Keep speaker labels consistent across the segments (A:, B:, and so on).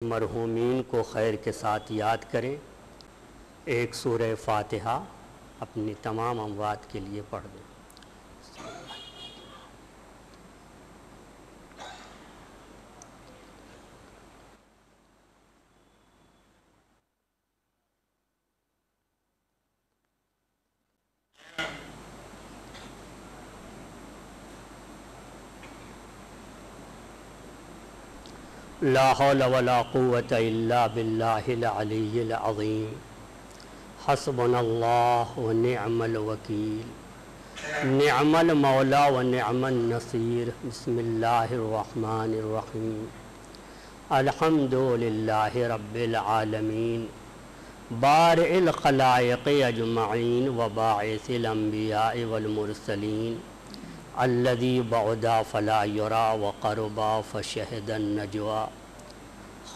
A: मरहूमिन को खैर के साथ याद करें। एक सूर फातिहा अपनी तमाम अमवात के लिए पढ़ दें ला हौल वला क़ुव्वत इल्ला बिल्लाहिल अलिय्यिल अज़ीम हस्बुनल्लाह व निअमल वकील निअमल मौला व निअमन नसीर बिस्मिल्लाहिर रहमानिर रहीम अल्हम्दुलिल्लाहि रब्बिल आलमीन बारिल खलाइक़ अजमईन व बाइसिल अम्बिया वल मुरसलीन अल्लदी बउदा फ़ला युरा व करबा फ़शहदन नजवा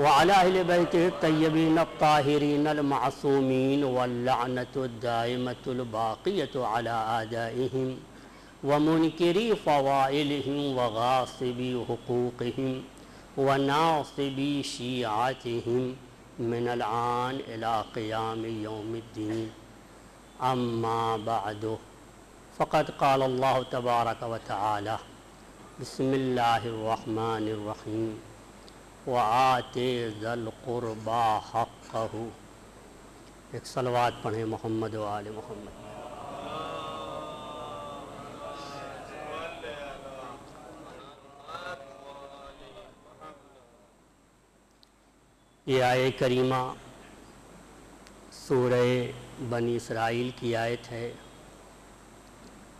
A: मुस्तफ़ल अमजद हबीब इलाहिल आलमीन अबिल क़ासिम मुहम्मद वालबैत तयबीन ताहरीन मासूमीन वल्लानतदामतुलबाक़ियत आदाम व मुनकरी फ़वाइलहम व गासिबी हकूक़हम व नासिबी शीआतहम मिनलान क़याम यौमद्दीन अम्मा बाद फ़क़त क़ाल अल्लाह तबारक व तआला बिस्मिल्लाहिर्रहमानिर्रहीम व आते ज़लक़ुरबा हक़हू एक सलवात पढ़े मोहम्मद वाल मोहम्मद। ये आय करीमा सूर बनी इसराइल की आयत है।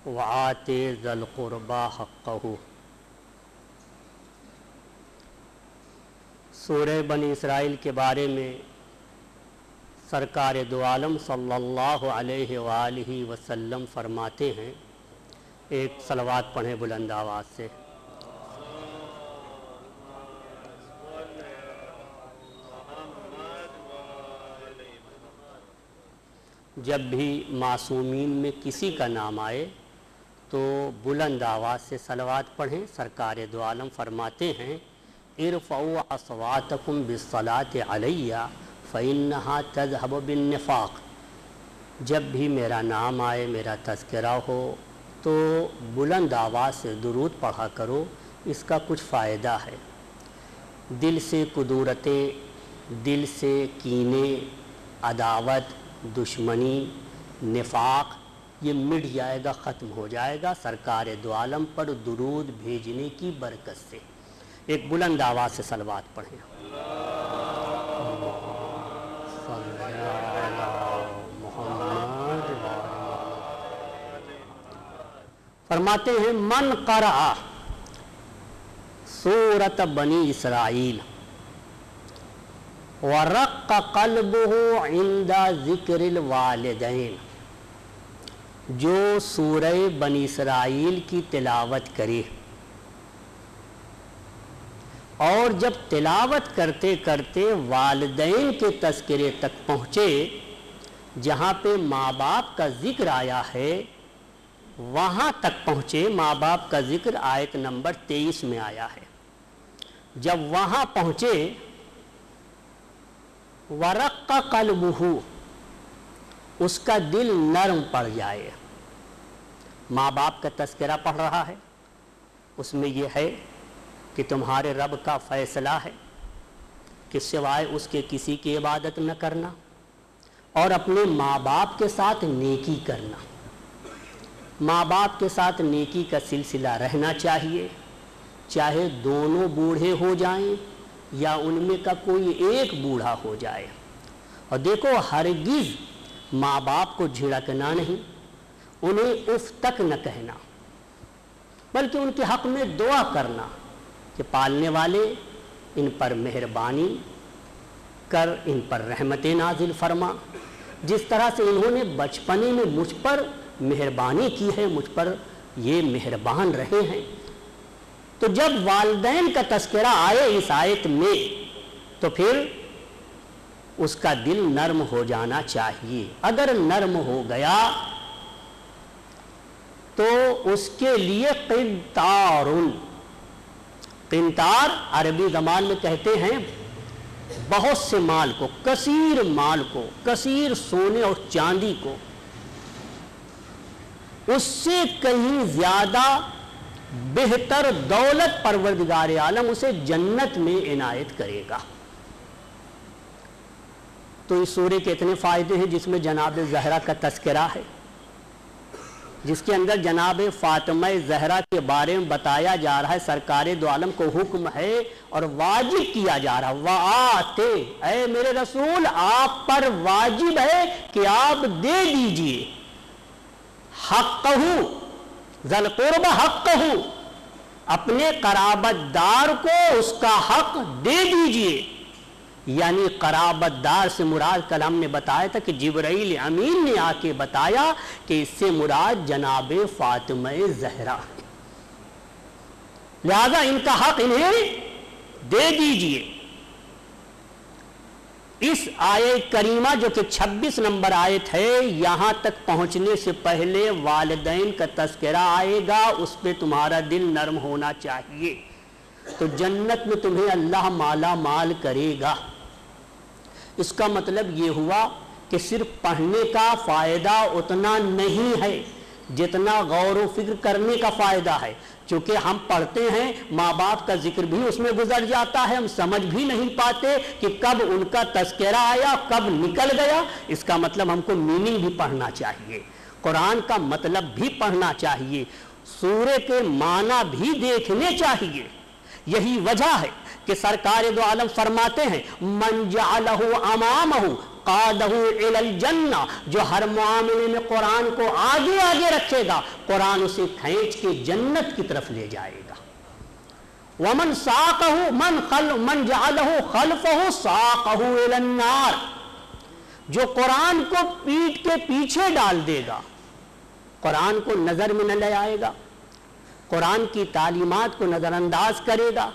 A: व आते ज़लक़ुरबा हक़हू सूर बन इसराइल के बारे में सरकार दो अलैहि वसल्लम फरमाते हैं। एक सलवात पढ़ें बुलंद आवाज़ से। जब भी मासूमीन में किसी का नाम आए तो बुलंद आवाज़ से सलवात पढ़ें, सरकार दो आलम फरमाते हैं इरफ़ असवातकुम बिसलात अलैया फ़ैन्हा तजहब बिनफ़ाक जब भी मेरा नाम आए मेरा तस्करा हो तो बुलंद आवाज़ से दुरूद पढ़ा करो इसका कुछ फ़ायदा है दिल से कुदूरतें दिल से कीने अदावत दुश्मनी नफाक ये मिट जाएगा ख़त्म हो जाएगा सरकार दो पर दुरूद भेजने की बरकत से एक बुलंद आवाज़ से सलवात पढ़ें। फरमाते हैं, मन करा, सूरत बनी इसराइल, वरक कल्ब हो इंदा ज़िक्र वालदैन, जो सूरह बनी इसराइल की तिलावत करे। और जब तिलावत करते करते वालदेन के तस्करे तक पहुँचे, जहाँ पे माँ बाप का ज़िक्र आया है, वहाँ तक पहुँचे माँ बाप का ज़िक्र आयत नंबर तेईस में आया है। जब वहाँ पहुँचे वरक का कलबहू, उसका दिल नरम पड़ जाए। माँ बाप का तस्करा पढ़ रहा है, उसमें यह है कि तुम्हारे रब का फैसला है कि सिवाय उसके किसी की इबादत न करना और अपने माँ बाप के साथ नेकी करना। माँ बाप के साथ नेकी का सिलसिला रहना चाहिए, चाहे दोनों बूढ़े हो जाएँ या उनमें का कोई एक बूढ़ा हो जाए। और देखो, हरगिज माँ बाप को झिड़कना नहीं, उन्हें उफ तक न कहना, बल्कि उनके हक में दुआ करना। कि पालने वाले, इन पर मेहरबानी कर, इन पर रहमत नाजिल फरमा। जिस तरह से इन्होंने बचपने में मुझ पर मेहरबानी की है, मुझ पर ये मेहरबान रहे हैं। तो जब वालदेन का तस्करा आए इस आयत में तो फिर उसका दिल नर्म हो जाना चाहिए। अगर नर्म हो गया तो उसके लिए किंतारुन किंतार अरबी जबान में कहते हैं, बहुत से माल को, कसीर माल को, कसीर सोने और चांदी को, उससे कहीं ज़्यादा बेहतर दौलत परवरदिगार आलम उसे जन्नत में इनायत करेगा। तो इस सूर्य के इतने फ़ायदे हैं जिसमें जनाब जहरा का तस्करा है। जिसके अंदर जनाब फ़ातम जहरा के बारे में बताया जा रहा है, सरकार दो आलम को हुक्म है और वाजिब किया जा रहा है। वाते ऐ मेरे रसूल, आप पर वाजिब है कि आप दे दीजिए। हक कहू जलकुर्ब हक कहू अपने कराबतदार को उसका हक दे दीजिए। यानी कराबतदार से मुराद कलाम ने बताया था कि जिब्राइल अमीन ने आके बताया कि इससे मुराद जनाब फातिम जहरा। लिहाजा इनका हक इन्हें दे दीजिए। इस आय करीमा जो कि 26 नंबर आयत है, यहाँ तक पहुँचने से पहले वालदेन का तस्करा आएगा, उस पर तुम्हारा दिल नरम होना चाहिए। तो जन्नत में तुम्हें अल्लाह माला माल करेगा। इसका मतलब ये हुआ कि सिर्फ़ पढ़ने का फ़ायदा उतना नहीं है जितना गौर व फ़िक्र करने का फ़ायदा है। क्योंकि हम पढ़ते हैं माँ बाप का ज़िक्र भी उसमें गुजर जाता है, हम समझ भी नहीं पाते कि कब उनका तस्करा आया, कब निकल गया। इसका मतलब हमको मीनिंग भी पढ़ना चाहिए, कुरान का मतलब भी पढ़ना चाहिए, सूर्य के माना भी देखने चाहिए। यही वजह है कि सरकार दो आलम फरमाते हैं, मन जालहू अमामहू जन्ना जो हर मामले में कुरान को आगे आगे रखेगा, कुरान उसे खींच के जन्नत की तरफ़ ले जाएगा। वमन साकहू, मन खल, मन जालहू खलफहू साकहू एलन्नार जो कुरान को पीठ के पीछे डाल देगा, कुरान को नज़र में न ले आएगा, कुरान की तालीमात को नजरअंदाज करेगा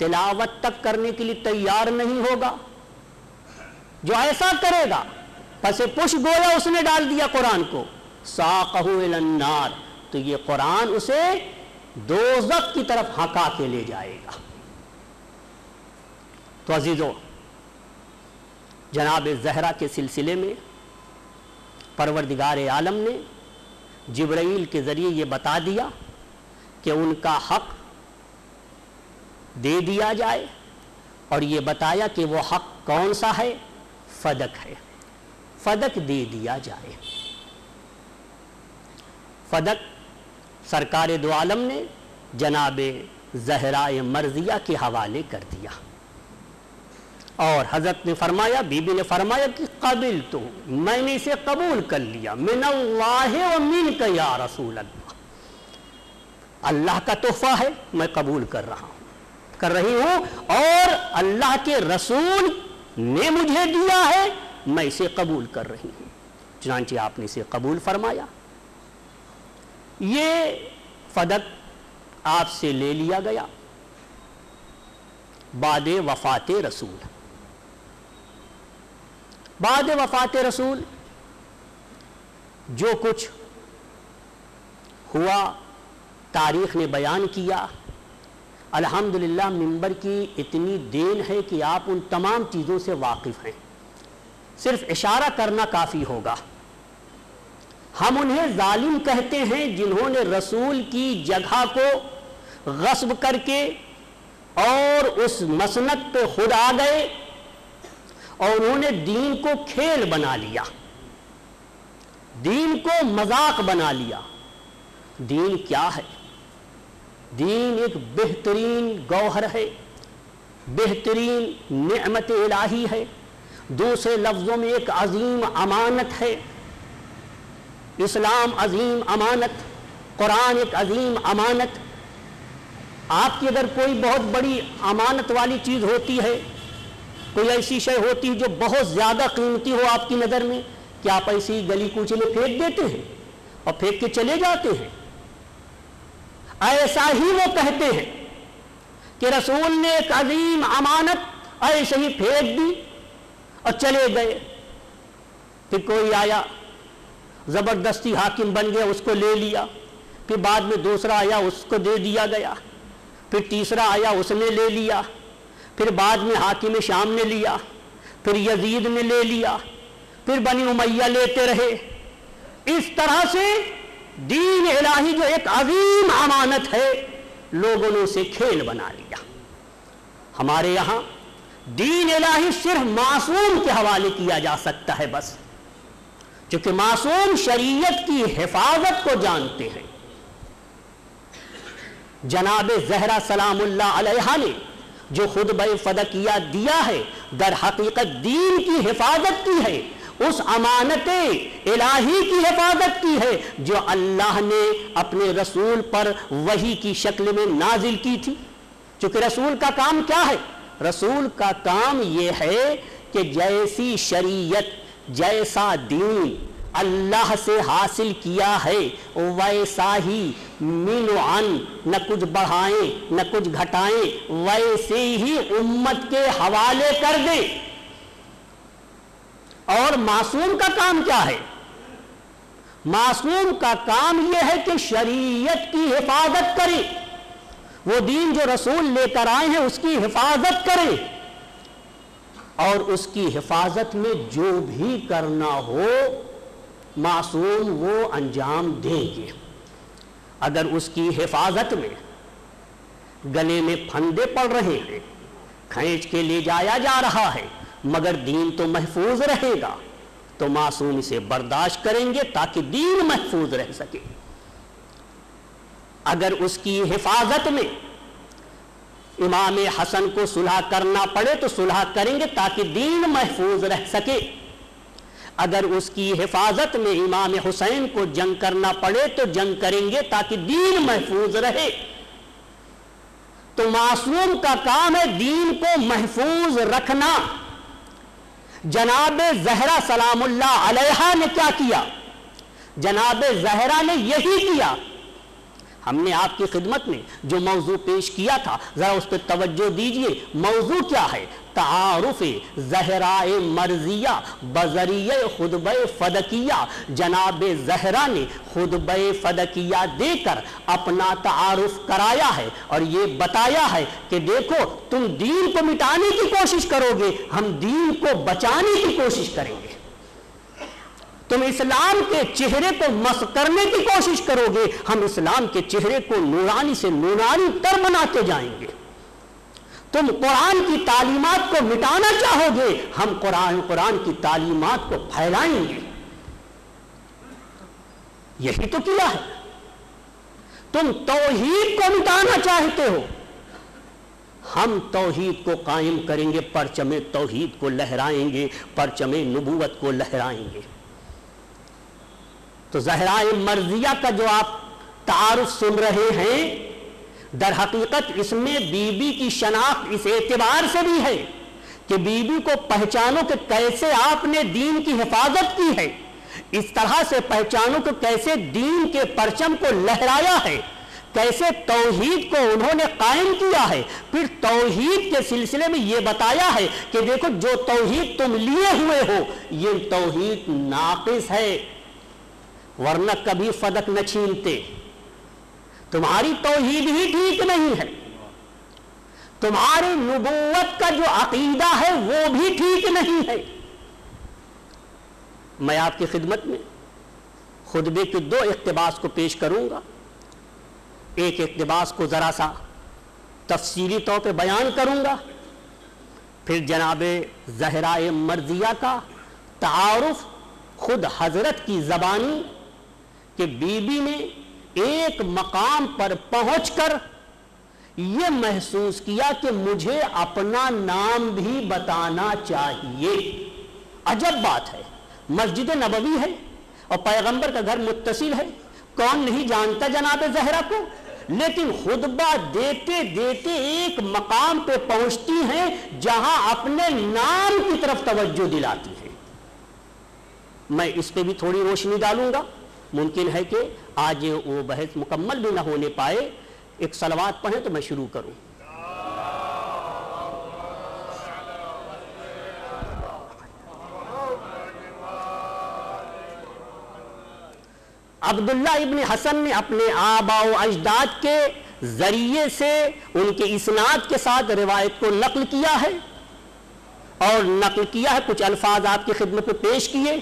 A: तिलावत तक करने के लिए तैयार नहीं होगा। जो ऐसा करेगा, पसे पुष गोया उसने डाल दिया कुरान को साकहुनार तो ये कुरान उसे दोजक की तरफ़ हका के ले जाएगा। तो अजीजों, जनाब जहरा के सिलसिले में, परवरदिगार आलम ने जिब्राइल के ज़रिए ये बता दिया कि उनका हक दे दिया जाए। और ये बताया कि वो हक कौन सा है? फदक है। फदक दे दिया जाए। फदक सरकार दो आलम ने, जनाब जहरा मर्जिया के हवाले कर दिया। और हज़रत ने फरमाया, बीबी ने फरमाया कि कबिल तो मैंने इसे कबूल कर लिया। मिन व मिन का या रसूल अल्लाह अल्लाह का तोहफा है, मैं कबूल कर रहा हूँ। कर रही हूँ और अल्लाह के रसूल ने मुझे दिया है, मैं इसे कबूल कर रही हूँ। चुनाची आपने इसे कबूल फरमाया। ये फदक आपसे ले लिया गया। बाद वफात रसूल। बाद वफात रसूल, जो कुछ हुआ, तारीख ने बयान किया अल्हम्दुलिल्लाह, मिंबर की इतनी देन है कि आप उन तमाम चीज़ों से वाकिफ़ हैं। सिर्फ़ इशारा करना काफ़ी होगा। हम उन्हें जालिम कहते हैं, जिन्होंने रसूल की जगह को गस्ब करके और उस मसनत पे खुद आ गए और उन्होंने दीन को खेल बना लिया, दीन को मज़ाक बना लिया। दीन क्या है? दीन एक बेहतरीन गौहर है, बेहतरीन नमत इलाही है। दूसरे लफ्ज़ों में एक अजीम अमानत है। इस्लाम अजीम अमानत, कुरान एक अजीम अमानत। आपकी अगर कोई बहुत बड़ी अमानत वाली चीज़ होती है, कोई ऐसी शय होती है जो बहुत ज़्यादा कीमती हो आपकी नज़र में, कि आप ऐसी गली कूचे में फेंक देते हैं और फेंक के चले जाते हैं। ऐसा ही वो कहते हैं कि रसूल ने एक अजीम अमानत ऐसे ही फेंक दी और चले गए। फिर कोई आया, ज़बरदस्ती हाकिम बन गया, उसको ले लिया, फिर बाद में दूसरा आया, उसको दे दिया गया, फिर तीसरा आया, उसने ले लिया, फिर बाद में हाकिम शाम ने लिया, फिर यजीद ने ले लिया, फिर बनी उमैया लेते रहे। इस तरह से दीन इलाही जो एक अजीम अमानत है, लोगों ने उसे खेल बना लिया। हमारे यहाँ दीन इलाही सिर्फ़ मासूम के हवाले किया जा सकता है बस, क्योंकि मासूम शरीयत की हिफाजत को जानते हैं। जनाब जहरा सलामुल्ला अलैहा ने जो खुद फदकिया दिया है, दर हकीकत दीन की हिफाजत की है उस अमानत इलाही की हिफाजत की है, जो अल्लाह ने अपने रसूल पर वही की शक्ल में नाजिल की थी। क्योंकि रसूल का काम क्या है? रसूल का काम यह है कि जैसी शरीयत, जैसा दीन अल्लाह से हासिल किया है, वैसा ही मिन न कुछ बढ़ाएँ, न कुछ घटाएँ, वैसे ही उम्मत के हवाले कर दे। और मासूम का काम क्या है? मासूम का काम यह है कि शरीयत की हिफाजत करे। वो दीन जो रसूल लेकर आए हैं, उसकी हिफाजत करे। और उसकी हिफाजत में जो भी करना हो, मासूम वो अंजाम देंगे। अगर उसकी हिफाजत में गले में फंदे पड़ रहे हैं, खींच के ले जाया जा रहा है मगर दीन तो महफूज रहेगा। तो मासूम इसे बर्दाश्त करेंगे ताकि दीन महफूज रह सके। अगर उसकी हिफाजत में इमाम हसन को सुलह करना पड़े तो सुलह करेंगे ताकि दीन महफूज रह सके। अगर उसकी हिफाजत में इमाम हुसैन को जंग करना पड़े तो जंग करेंगे ताकि दीन महफूज रहे। तो मासूम का काम है दीन को महफूज रखना। जनाब जहरा सलामुल्ला ने क्या किया? जनाब जहरा ने यही किया हमने आपकी खिदमत में जो मौजू पेश किया था, ज़रा उस पर तवज्जो दीजिए, मौजू क्या है? तारुफ जहराए मर्जिया, बजरिय खुदब फदकिया, जनाब जहरा ने खुदब फदकिया देकर अपना तारुफ कराया है और ये बताया है कि देखो, तुम दीन को मिटाने की कोशिश करोगे, हम दीन को बचाने की कोशिश करेंगे। तुम इस्लाम के चेहरे को मस करने की कोशिश करोगे, हम इस्लाम के चेहरे को नूरानी से नूरानी तर बनाते जाएँगे। तुम कुरान की तालीमात को मिटाना चाहोगे, हम कुरान कुरान की तालीमात को फैलाएँगे। यही तो किया है। तुम तोहीद को मिटाना चाहते हो। हम तोहीद को कायम करेंगे, परचमे तोहीद को लहराएँगे, परचमे नबूवत को लहराएँगे। तो जहराए मर्जिया का जो आप तारुफ सुन रहे हैं, दर हकीकत इसमें बीबी की शनाख्त इस एतबार से भी है कि बीबी को पहचानो कि कैसे आपने दीन की हिफाजत की है। इस तरह से पहचानो कि कैसे दीन के परचम को लहराया है, कैसे तौहीद को उन्होंने कायम किया है। फिर तौहीद के सिलसिले में यह बताया है कि देखो, जो तौहीद तुम लिए हुए हो, ये तौहीद नाकिस है। वरना कभी फदक न छीनते। तुम्हारी तोहीद ही ठीक नहीं है। तुम्हारी नबूवत का जो अकीदा है, वो भी ठीक नहीं है। मैं आपकी खिदमत में खुदबे के दो इकतबास को पेश करूँगा। एक इकतबास को ज़रा सा तफसीली तौर पे बयान करूँगा। फिर जनाब जहरा मर्जिया का तारुफ खुद हज़रत की ज़बानी कि बीबी ने एक मकाम पर पहुंचकर यह महसूस किया कि मुझे अपना नाम भी बताना चाहिए। अजब बात है। मस्जिद नबवी है और पैगंबर का घर मुतसिल है। कौन नहीं जानता जनाब जहरा को? लेकिन खुतबा देते देते एक मकाम पे पहुँचती हैं जहाँ अपने नाम की तरफ़ तवज्जो दिलाती है। मैं इस पे भी थोड़ी रोशनी डालूँगा। मुमकिन है कि आज वो बहस मुकम्मल भी ना होने पाए। एक सलवात पढ़ें तो मैं शुरू करूँ। अब्दुल्ला इब्न हसन ने अपने आबा अजदाद के ज़रिए से उनके इसनाद के साथ रिवायत को नकल किया है और नकल किया है, कुछ अल्फाज आपकी खिदमत में पेश किए।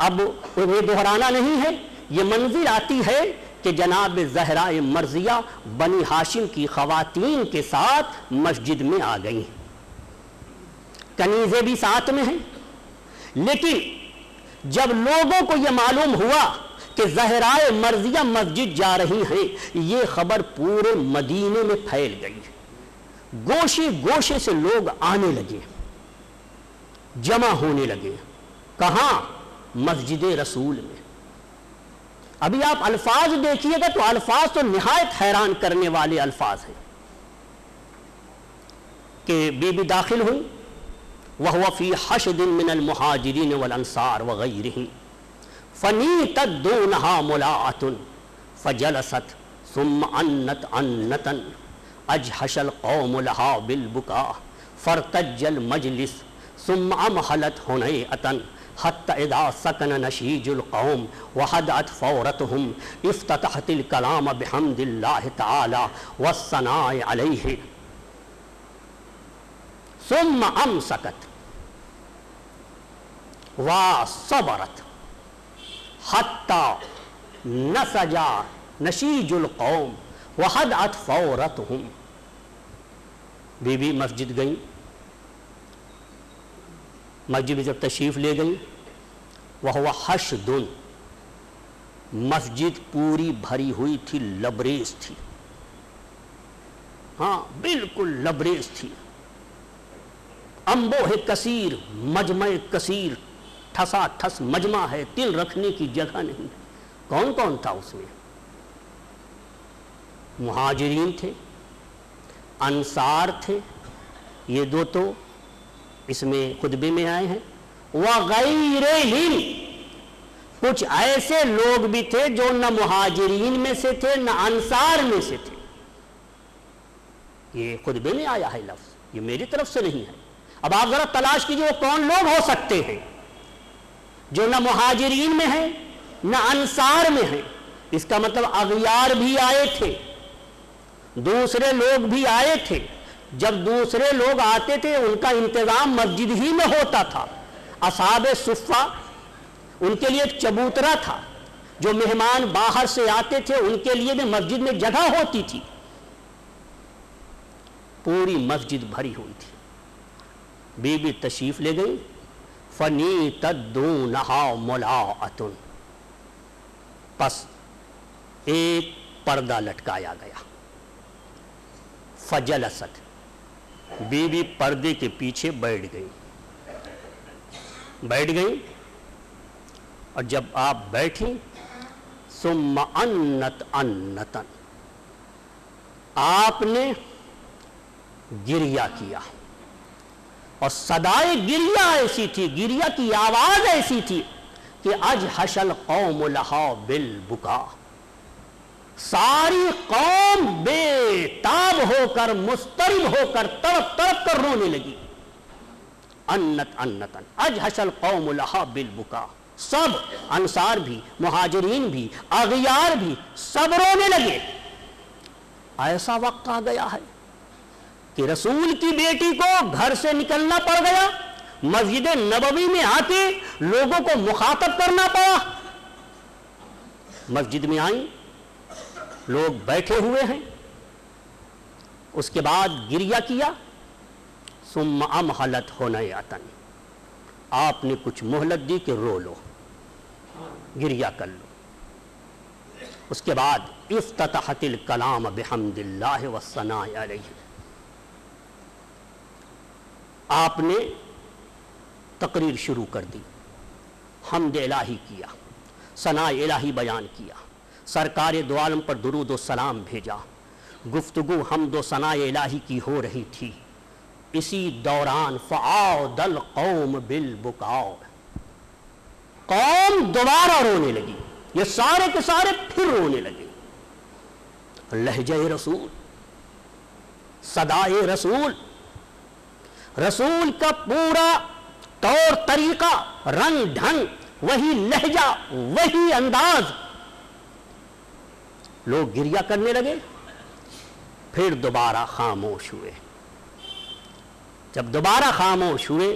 A: अब उन्हें दोहराना नहीं है, ये मंजिल आती है कि जनाब जहरा मर्जिया बनी हाशिम की खातन के साथ मस्जिद में आ गई। कनीज़े भी साथ में हैं। लेकिन जब लोगों को यह मालूम हुआ कि जहराए मर्जिया मस्जिद जा रही हैं, ये खबर पूरे मदीने में फैल गई। गोशे गोशे से लोग आने लगे, जमा होने लगे। कहा? मस्जिद रसूल में। अभी आप अल्फाज देखिएगा तो अल्फाज तो निहायत हैरान करने वाले अल्फाज हैं। कि बीबी दाखिल हुई वह वफ़ी हशदिन मिनल मुहाजरीन वल अंसार वगैरह फ़नी तदो नहा मुलातन, फ़जलसत सुम अन्नत अन्नतन। अजहशल कौम लहा बिलबुका फ़रतजल मजलिस सुम अमहलत हुनय अतन हत इदा सकन नशीजुल कौम वहदत फ़ौरतहुम इफ्ततहतिल कलाम बिहमदिल्लाह ताला वस्सनाए अलैहि सुम अम सकत वा सबरत हत्ता नसजा नशीजुल कौम वहद अत फौरत हूँ बीबी मस्जिद गई मस्जिद में जब तशरीफ़ ले गई वह वह हशदुन मस्जिद पूरी भरी हुई थी, लबरेज थी। हाँ बिल्कुल लबरेज थी। अम्बो है कसीर मजमय कसीर ठसा ठस मजमा है, तिल रखने की जगह नहीं। कौन कौन था उसमें? मुहाजरीन थे, अंसार थे, ये दो तो इसमें खुतबे में आए हैं। वगैर कुछ ऐसे लोग भी थे जो न मुहाजरीन में से थे, न अंसार में से थे। ये खुतबे में आया है लफ्ज। ये मेरी तरफ़ से नहीं है। अब आप जरा तलाश कीजिए वो कौन लोग हो सकते हैं जो न मुहाजरीन में है, न अंसार में है। इसका मतलब अगियार भी आए थे, दूसरे लोग भी आए थे। जब दूसरे लोग आते थे, उनका इंतज़ाम मस्जिद ही में होता था। असाब सुफ़ा, उनके लिए एक चबूतरा था, जो मेहमान बाहर से आते थे, उनके लिए भी मस्जिद में जगह होती थी। पूरी मस्जिद भरी हुई थी। बीबी तशरीफ़ ले गई, फनी तदून मुलाअतुन। बस, एक पर्दा लटकाया गया। फजल असद, बीबी पर्दे के पीछे बैठ गई। बैठ गई और जब आप बैठी सुम अन्नत अन्नतन। आपने गिरिया किया। और सदाए गिरिया ऐसी थी, गिरिया की आवाज़ ऐसी थी कि अज हशल कौम लहा बिल बुका। सारी कौम बेताब होकर, मुस्तरब होकर तड़प तड़प कर रोने लगी। अन्नत अन्नतन। अज हशल कौम लहा बिल बुका। सब अंसार भी, महाजरीन भी, अगियार भी सब रोने लगे। ऐसा वक्त आ गया है कि रसूल की बेटी को घर से निकलना पड़ गया, मस्जिद नबवी में आके लोगों को मुखातब करना पड़ा। मस्जिद में आई, लोग बैठे हुए हैं। उसके बाद गिरिया किया सुम अम हलत होने अतन आपने कुछ मोहलत दी कि रो लो, गिरिया कर लो। उसके बाद इफ्तहतिल कलाम बेहमदिल्ला वसना आपने तकरीर शुरू कर दी, हमद इलाही किया सना इलाही बयान किया, सरकार द्वालम पर दुरूद सलाम भेजा, गुफ्तगु हम दो सना इलाही की हो रही थी। इसी दौरान फ़ाओ दल कौम बिल बुकाओ कौम दोबारा रोने लगी। ये सारे के सारे फिर रोने लगे। लहजे रसूल, सदाए रसूल रसूल का पूरा तौर तरीका, रंग ढंग, वही लहजा, वही अंदाज। लोग गिरिया करने लगे, फिर दोबारा खामोश हुए। जब दोबारा खामोश हुए,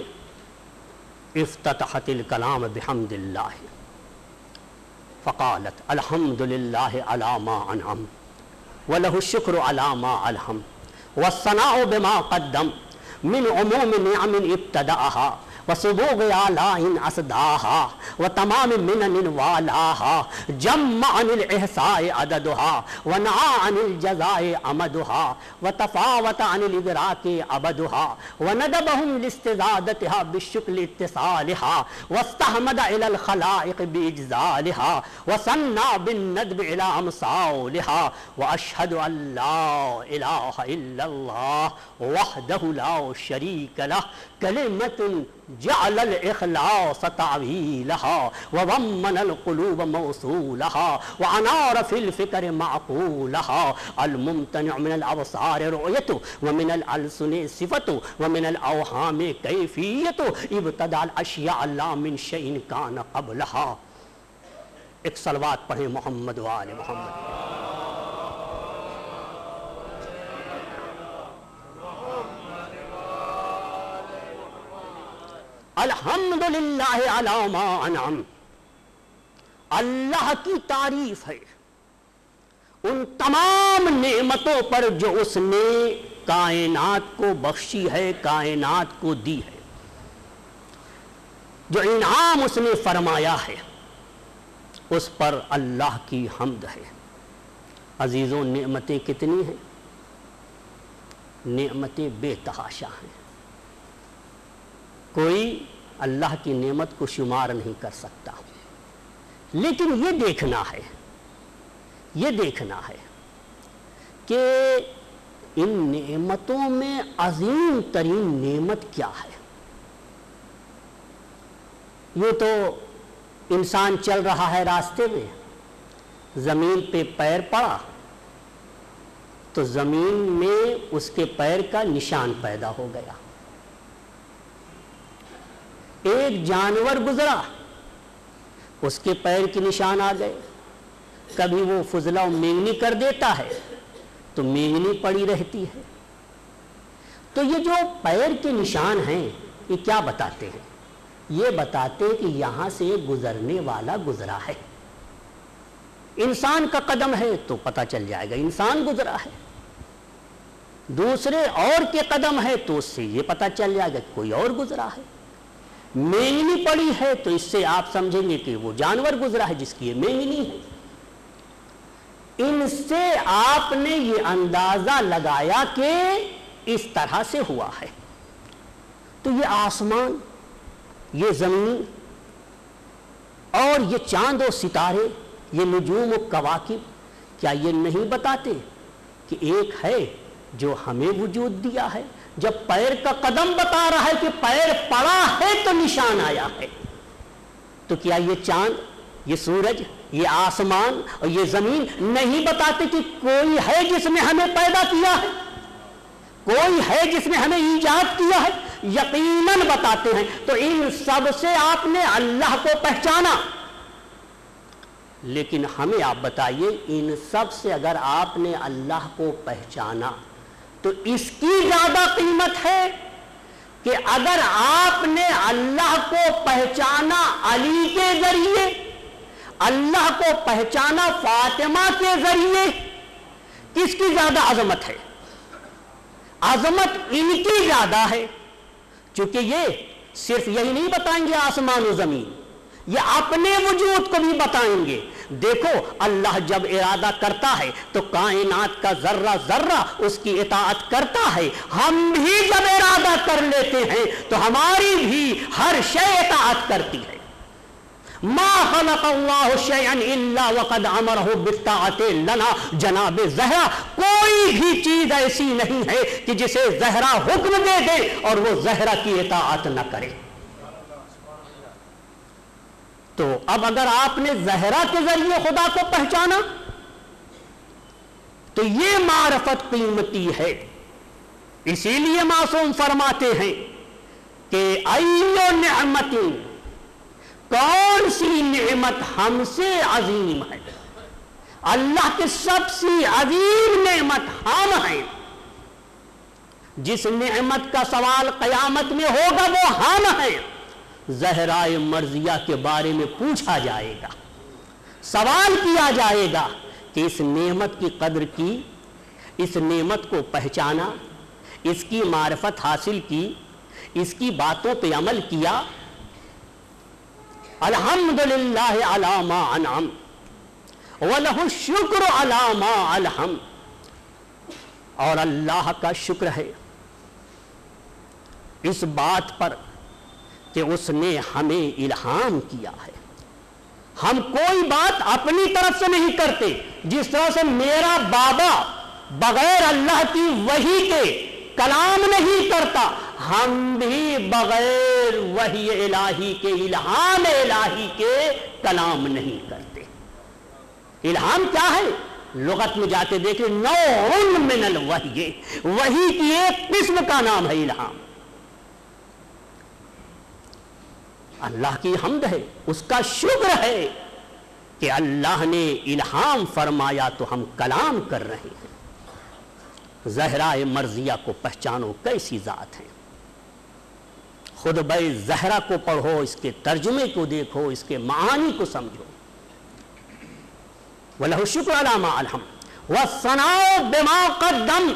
A: इफ्ततहतिल कलाम बिहमदिल्ला फ़कालत, अल्हम्दुलिल्लाह अलामा अनहम, वलहु अलामा अलहम वसना बिमा कदम मिन उमूम नियामिन इब्तदाहा। वसुबूग आलाइन असदाहा व तमाम मिनन वालाहा जम्मा अनिल एहसाए अददुहा व ना अनिल जजाए अमदुहा व तफावत अनिल इदराके अबदुहा व नदबहुम लिस्तिजादतहा बिशुक्ल इत्तिसालिहा वस्तहमद इलल खलाइक बिइज्जालिहा व सन्ना बिन नदब इला अमसालिहा व अशहदु अल्ला इलाहा इल्लल्लाह वहदहु ला शरीक लह कलिमतुन जअलल इखलास तावीलहा व वम्मनल कुलूब मौसूलहा व अनार फिल फ़िक्र माकूलहा अल मुमतन मिनल अबसार रुयतु व मिनल अलसुन सिफतु व मिनल अवहाम कैफियतु इब्तदाल अशिया अल्लाह मिन शैइन कान क़ब्लहा एक सलवात पढ़े मोहम्मद वाले मोहम्मद अल्हम्दुलिल्लाह अल्लाह की तारीफ़ है उन तमाम नेमतों पर जो उसने कायनात को बख्शी है, कायनात को दी है। जो इनाम उसने फरमाया है, उस पर अल्लाह की हमद है। अजीज़ों, नेमतें कितनी हैं? नेमतें बेतहाशा हैं। कोई अल्लाह की नेमत को शुमार नहीं कर सकता। लेकिन ये देखना है, ये देखना है कि इन नेमतों में अजीम तरीन नेमत क्या है। ये तो इंसान चल रहा है रास्ते में, ज़मीन पे पैर पड़ा तो ज़मीन में उसके पैर का निशान पैदा हो गया। एक जानवर गुजरा, उसके पैर के निशान आ गए कभी वो फुजला मेंगनी कर देता है तो मेघनी पड़ी रहती है। तो ये जो पैर के निशान हैं, ये क्या बताते हैं? ये बताते हैं कि यहाँ से गुजरने वाला गुजरा है। इंसान का कदम है तो पता चल जाएगा, इंसान गुजरा है। दूसरे और के कदम है तो उससे ये पता चल जाएगा कोई और गुजरा है। मेंगनी पड़ी है तो इससे आप समझेंगे कि वो जानवर गुजरा है जिसकी ये मेंगनी है। इनसे आपने ये अंदाज़ा लगाया कि इस तरह से हुआ है। तो ये आसमान, ये ज़मीन और ये चाँद और सितारे, ये नजूम और कवाकिब, क्या ये नहीं बताते कि एक है जो हमें वजूद दिया है जब पैर का कदम बता रहा है कि पैर पड़ा है तो निशान आया है। तो क्या ये चाँद, ये सूरज, ये आसमान और ये ज़मीन नहीं बताते कि कोई है जिसने हमें पैदा किया है? कोई है जिसने हमें ईजाद किया है? यकीनन बताते हैं। तो इन सबसे आपने अल्लाह को पहचाना। लेकिन हमें आप बताइए, इन सबसे अगर आपने अल्लाह को पहचाना तो इसकी ज़्यादा कीमत है कि अगर आपने अल्लाह को पहचाना अली के ज़रिए, अल्लाह को पहचाना फातिमा के ज़रिए किसकी ज़्यादा अजमत है। अजमत इनकी ज़्यादा है, क्योंकि ये सिर्फ़ यही नहीं बताएँगे आसमान और ज़मीन। ये अपने वजूद को भी बताएँगे। देखो, अल्लाह जब इरादा करता है तो कायनात का जर्रा जर्रा उसकी इतात करता है। हम भी जब इरादा कर लेते हैं तो हमारी भी हर शय इतात करती है। लना। जनाब जहरा, कोई भी चीज़ ऐसी नहीं है कि जिसे जहरा हुक्म दे दे और वो जहरा की इताअत न करे। तो अब अगर आपने जहरा के ज़रिए खुदा को पहचाना तो ये मारफत कीमती है। इसीलिए मासूम फरमाते हैं कि अयो नमती कौन सी नेमत हमसे अजीम है? अल्लाह की सबसे अजीम नेमत हम हैं। जिस नेमत का सवाल कयामत में होगा, वो हम हैं। जहराए मर्जिया के बारे में पूछा जाएगा, सवाल किया जाएगा कि इस नेमत की कदर की, इस नेमत को पहचाना, इसकी मार्फत हासिल की, इसकी बातों पे अमल किया। अल्हम्दुलिल्लाह अलामा अनाम शुक्र अलामा अलहम। और अल्लाह का शुक्र है, इस बात पर कि उसने हमें इल्हाम किया है। हम कोई बात अपनी तरफ़ से नहीं करते, जिस तरह से मेरा बाबा बगैर अल्लाह की वही के कलाम नहीं करता, हम भी बगैर वही इलाही के, इल्हाम इलाही के कलाम नहीं करते। इल्हाम क्या है? लगत में जाके देखे नौ मिनल वही वही की एक किस्म का नाम है इल्हाम। अल्लाह की हमद है, उसका शुक्र है कि अल्लाह ने इल्हाम फरमाया तो हम कलाम कर रहे हैं। जहरा मर्जिया को पहचानो कैसी ज़ात है। खुद बे जहरा को पढ़ो, इसके तर्जुमे को देखो, इसके मानी को समझो। वह शुक्र अलामा अलहम। वह सनाओ बेमा कदम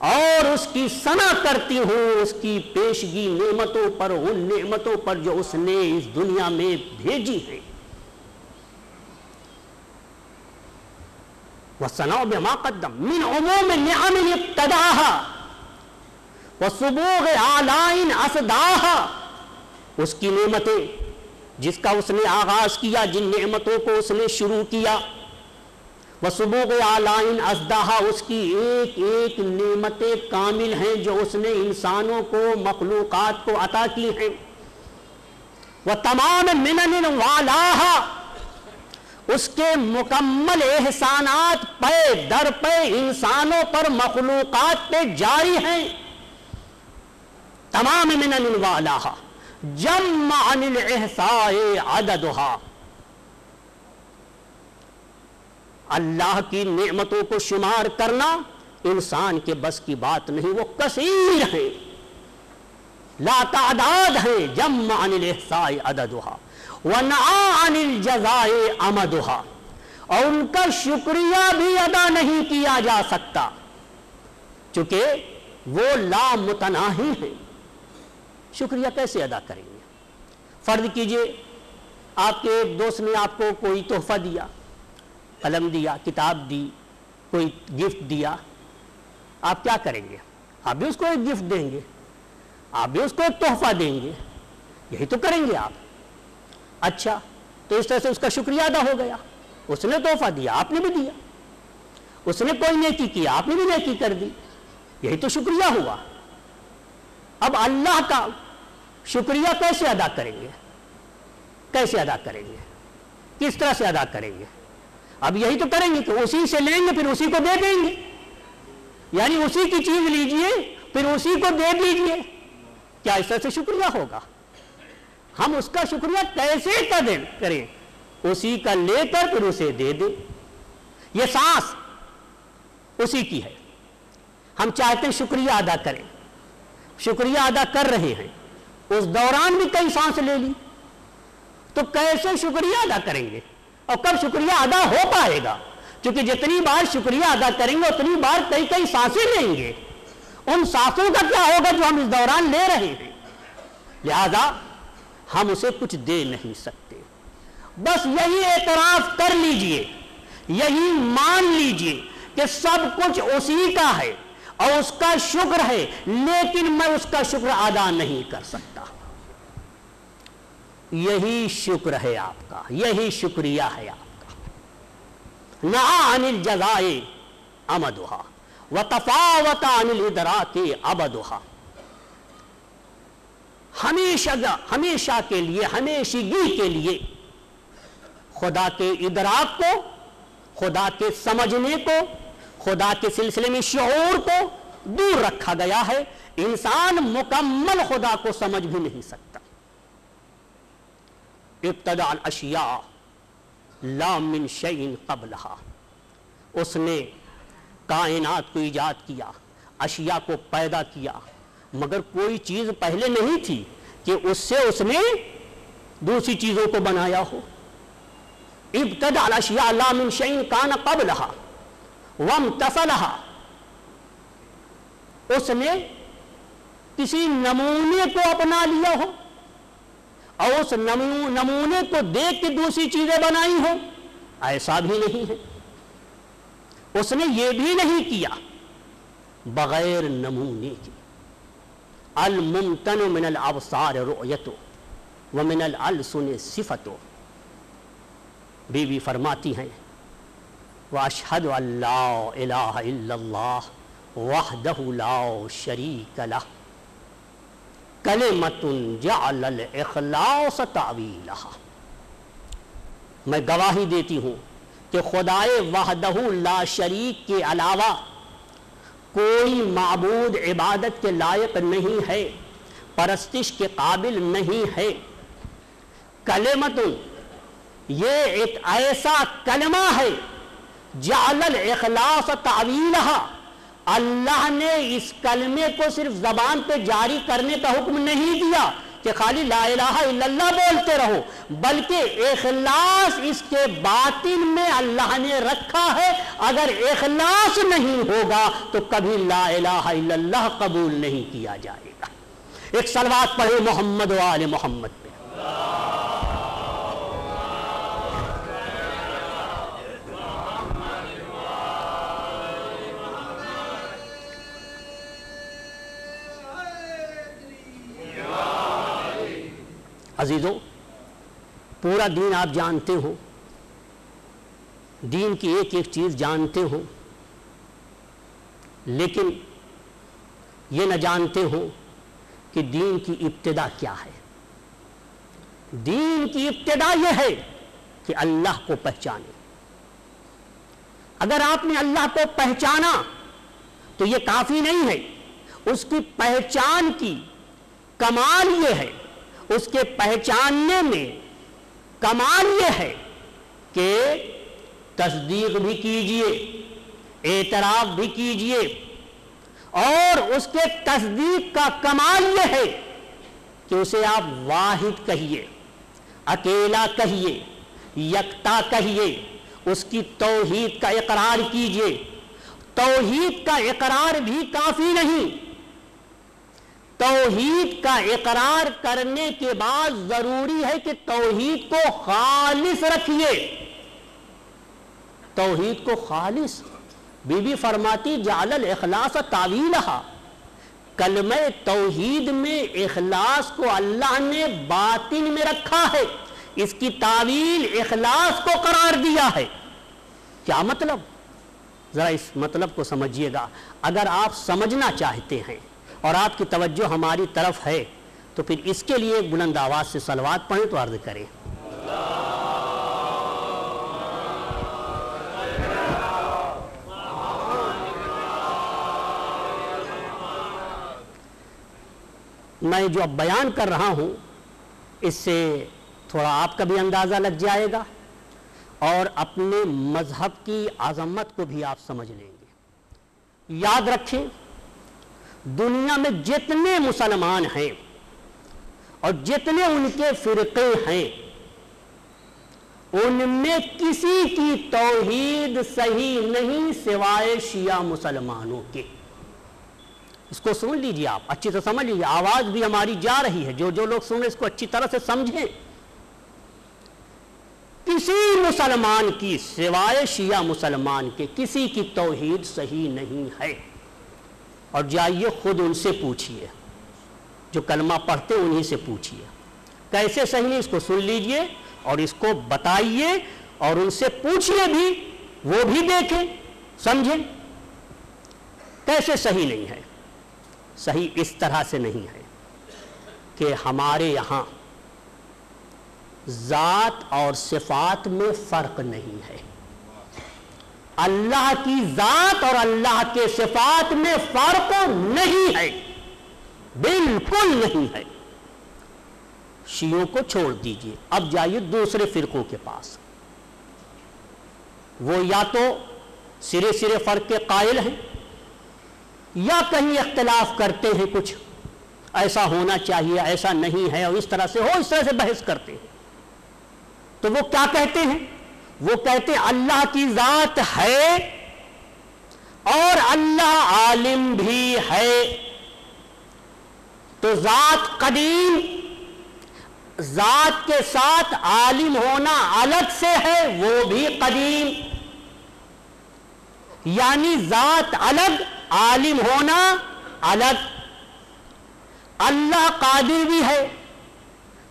A: और उसकी सना करती हूँ, उसकी पेशगी नेमतों पर, उन नेमतों पर जो उसने इस दुनिया में भेजी है। वह सनाओ बेमा कदम मिन उमो में न्याम तदाहा वह सुबोग आलाइन असदाह, उसकी नेमतें जिसका उसने आगाज़ किया, जिन नेमतों को उसने शुरू किया वह सुबह आलाइन असदाहा, उसकी एक एक नेमत कामिल हैं जो उसने इंसानों को मखलूक को अता की हैं। वह तमाम मिनन वालाहा, उसके मुकम्मल एहसानात पे, दर पे इंसानों पर मखलूक पे जारी हैं। तमाम मिनन वालाहा जम अनिल एहसाए अददहा। अल्लाह की नेमतों को शुमार करना इंसान के बस की बात नहीं, वो कसीर है। लातादाद है जम अनिल अददुहा व अनिल जजाए अमदुहा। और उनका शुक्रिया भी अदा नहीं किया जा सकता, चूँकि वो लामतनाही है। शुक्रिया कैसे अदा करेंगे? फ़र्ज़ कीजिए, आपके एक दोस्त ने आपको कोई तोहफा दिया। कलम दिया, किताब दी, कोई गिफ्ट दिया, आप क्या करेंगे? आप भी उसको एक गिफ्ट देंगे, आप भी उसको एक तोहफा देंगे, यही तो करेंगे आप। अच्छा तो इस तरह से उसका शुक्रिया अदा हो गया। उसने तोहफा दिया, आपने भी दिया। उसने कोई नेकी किया आपने भी नेकी कर दी। यही तो शुक्रिया हुआ। अब अल्लाह का शुक्रिया कैसे अदा करेंगे? कैसे अदा करेंगे? किस तरह से अदा करेंगे? अब यही तो करेंगे कि उसी से लेंगे, फिर उसी को दे देंगे। यानी उसी की चीज़ लीजिए, फिर उसी को दे दीजिए। क्या इस तरह से शुक्रिया होगा? हम उसका शुक्रिया कैसे करें करें? उसी का लेकर फिर उसे दे दें। ये सांस उसी की है। हम चाहते हैं शुक्रिया अदा करें। शुक्रिया अदा कर रहे हैं। उस दौरान भी कई सांस ले ली। तो कैसे शुक्रिया अदा करेंगे? और कब शुक्रिया अदा हो पाएगा? क्योंकि जितनी बार शुक्रिया अदा करेंगे, उतनी बार कई कई साँसें लेंगे। उन सांसों का क्या होगा जो हम इस दौरान ले रहे हैं? लिहाजा, हम उसे कुछ दे नहीं सकते। बस यही एतराफ कर लीजिए। यही मान लीजिए कि सब कुछ उसी का है और उसका शुक्र है, लेकिन मैं उसका शुक्र अदा नहीं कर सकता। यही शुक्र है आपका, यही शुक्रिया है आपका। ना अनिल जजाए अमदुहा, व तफावत अनिल इदरा के अबदुहा। हमेशा हमेशा के लिए हमेशगी के लिए खुदा के इदराक को, खुदा के समझने को, खुदा के सिलसिले में शोर को दूर रखा गया है। इंसान मुकम्मल खुदा को समझ भी नहीं सकता। इब्तदाल अशिया लामिन शैन कबलहा। उसने कायनात को ईजाद किया, अशिया को पैदा किया, मगर कोई चीज़ पहले नहीं थी कि उससे उसने दूसरी चीज़ों को बनाया हो। इब्तदाल अशिया लामिन शैन कान कबलहा वम तसलहा उसने किसी नमूने को अपना लिया हो। और उस नमू, नमूने को देख के दूसरी चीज़ें बनाई हो। ऐसा भी नहीं है। उसने ये भी नहीं किया बगैर नमूने के। अल मुमतन मिनल अवसार रोयतो व मिनल अल सुने सिफतो। बीवी फरमाती हैं वाशहद अल्लाह वहदहु ला शरीक लह। इखलास तावीला मैं गवाही देती हूँ कि खुदाए वहदहु ला शरीक के अलावा कोई मबूद इबादत के लायक नहीं है, परस्तिश के काबिल नहीं है। कलेमतुन, ये एक ऐसा कलमा है जालल इखलास तावीलहा अल्लाह ने इस कलमे को सिर्फ़ जबान पे जारी करने का हुक्म नहीं दिया कि खाली ला इल्लल्लाह बोलते रहो, बल्कि इखलास इसके बातिन में अल्लाह ने रखा है। अगर इखलास नहीं होगा तो कभी ला इल्लल्लाह कबूल नहीं किया जाएगा। एक सलवात पढ़े मोहम्मद वाले मोहम्मद पे। अजीज़ों, पूरा दीन आप जानते हो। दीन की एक एक चीज़ जानते हो। लेकिन ये न जानते हो कि दीन की इब्तदा क्या है। दीन की इब्तदा यह है कि अल्लाह को पहचाने। अगर आपने अल्लाह को पहचाना तो ये काफ़ी नहीं है। उसकी पहचान की कमाल ये है उसके पहचानने में कमाल यह है कि तस्दीक भी कीजिए, एतराफ़ भी कीजिए, और उसके तस्दीक का कमाल यह है कि उसे आप वाहिद कहिए, अकेला कहिए, यकता कहिए, उसकी तोहीद का इकरार कीजिए। तोहीद का इकरार भी काफ़ी नहीं तोहीद का इकरार करने के बाद ज़रूरी है कि तोहीद को खालिस रखिए। तोहीद को खालिस बीबी फरमाती, जालल इखलास तावीलहा। कलम तोहीद में इखलास को अल्लाह ने बातिन में रखा है। इसकी तावील इखलास को करार दिया है। क्या मतलब? ज़रा इस मतलब को समझिएगा। अगर आप समझना चाहते हैं और आपकी तवज्जो हमारी तरफ़ है तो फिर इसके लिए बुलंद आवाज़ से सलवात पढ़ें तो अर्ज़ करें। मैं जो अब बयान कर रहा हूँ, इससे थोड़ा आपका भी अंदाज़ा लग जाएगा और अपने मज़हब की आज़मत को भी आप समझ लेंगे। याद रखें दुनिया में जितने मुसलमान हैं और जितने उनके फिरके हैं, उनमें किसी की तौहीद सही नहीं सिवाय शिया मुसलमानों के। इसको सुन लीजिए आप, अच्छी तरह समझ लीजिए, आवाज़ भी हमारी जा रही है जो जो लोग सुन रहे इसको अच्छी तरह से समझें। किसी मुसलमान की सिवाय शिया मुसलमान के किसी की तौहीद सही नहीं है। और जाइए खुद उनसे पूछिए। जो कलमा पढ़ते उन्हीं से पूछिए। कैसे सही नहीं इसको सुन लीजिए और इसको बताइए और उनसे पूछिए भी, वो भी देखें, समझें। कैसे सही नहीं है? सही इस तरह से नहीं है कि हमारे यहाँ ज़ात और सिफात में फ़र्क नहीं है। अल्लाह की ज़ात और अल्लाह के सिफात में फ़र्क नहीं है। बिल्कुल नहीं है। शियों को छोड़ दीजिए। अब जाइए दूसरे फिरकों के पास। वो या तो सिरे सिरे फ़र्क के कायल हैं या कहीं इख्तलाफ करते हैं कुछ। ऐसा होना चाहिए ऐसा नहीं है और इस तरह से हो इस तरह से बहस करते हैं। तो वो क्या कहते हैं? वो कहते अल्लाह की ज़ात है और अल्लाह आलिम भी है। तो ज़ात कदीम, ज़ात के साथ आलिम होना अलग से है, वो भी कदीम। यानी ज़ात अलग, आलिम होना अलग। अल्लाह कादिर भी है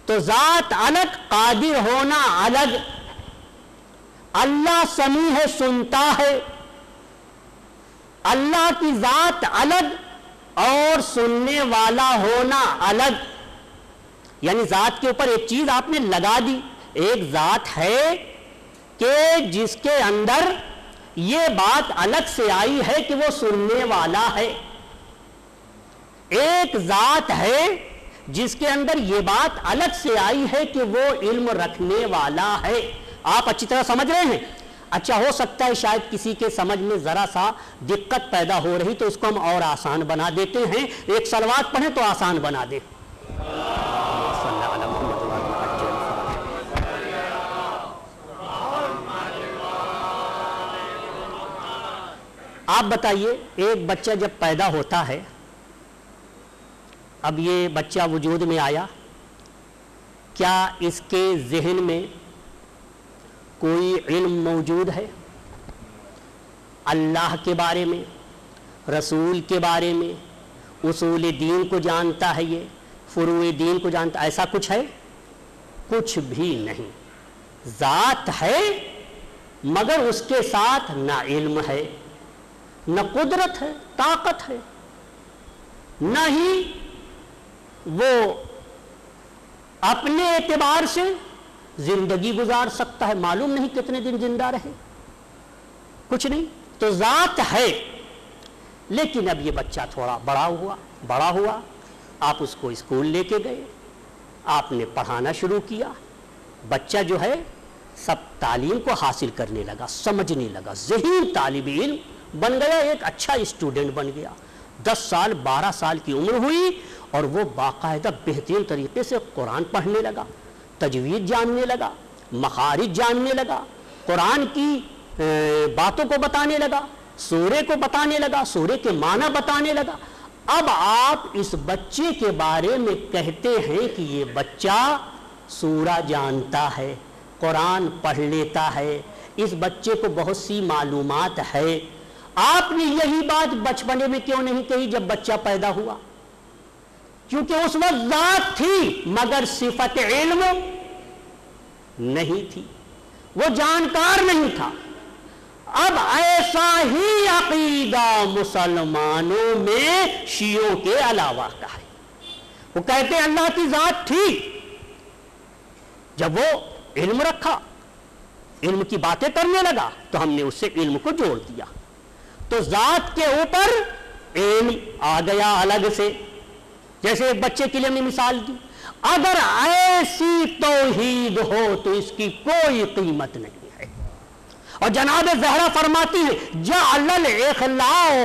A: तो ज़ात अलग, कादिर होना अलग। अल्लाह समी है, सुनता है। अल्लाह की ज़ात अलग और सुनने वाला होना अलग। यानी ज़ात के ऊपर एक चीज़ आपने लगा दी। एक ज़ात है कि जिसके अंदर ये बात अलग से आई है कि वो सुनने वाला है। एक ज़ात है जिसके अंदर ये बात अलग से आई है कि वो इल्म रखने वाला है। आप अच्छी तरह समझ रहे हैं? अच्छा हो सकता है शायद किसी के समझ में ज़रा सा दिक्कत पैदा हो रही तो उसको हम और आसान बना देते हैं। एक सलवात पढ़े तो आसान बना दे। आप बताइए, एक बच्चा जब पैदा होता है, अब ये बच्चा वजूद में आया, क्या इसके जहन में कोई इल्म मौजूद है? अल्लाह के बारे में, रसूल के बारे में, उसूल दीन को जानता है ये फ़ुरू दीन को जानता, ऐसा कुछ है? कुछ भी नहीं। ज़ात है, मगर उसके साथ ना इल्म है, न कुदरत है, ताकत है। न ही वो अपने एतबार से ज़िंदगी गुजार सकता है, मालूम नहीं कितने दिन ज़िंदा रहे। कुछ नहीं तो जात है। लेकिन अब ये बच्चा थोड़ा बड़ा हुआ बड़ा हुआ। आप उसको स्कूल लेके गए, आपने पढ़ाना शुरू किया। बच्चा जो है, सब तालीम को हासिल करने लगा, समझने लगा। जहीन तालिब बन गया, एक अच्छा स्टूडेंट बन गया। दस साल, बारह साल की उम्र हुई और वो बाकायदा बेहतरीन तरीके से कुरान पढ़ने लगा। तजवीज़ जानने लगा, मखारिज जानने लगा, कुरान की बातों को बताने लगा सूर्य को बताने लगा सूर्य के माना बताने लगा। अब आप इस बच्चे के बारे में कहते हैं कि ये बच्चा सूरा जानता है, कुरान पढ़ लेता है, इस बच्चे को बहुत सी मालूमात है। आपने यही बात बचपने में क्यों नहीं कही जब बच्चा पैदा हुआ? क्योंकि उस वक्त जात थी, मगर सिफत इल्म नहीं थी। वो जानकार नहीं था। अब ऐसा ही अकीदा मुसलमानों में शियों के अलावा का है। वो कहते हैं, अल्लाह की जात थी। जब वो इल्म रखा, इल्म की बातें करने लगा तो हमने उससे इल्म को जोड़ दिया। तो जात के ऊपर एम आ गया अलग से। जैसे एक बच्चे के लिए हमने मिसाल दी। अगर ऐसी तोहीद हो तो इसकी कोई कीमत नहीं। और जनाब जहरा फरमाती है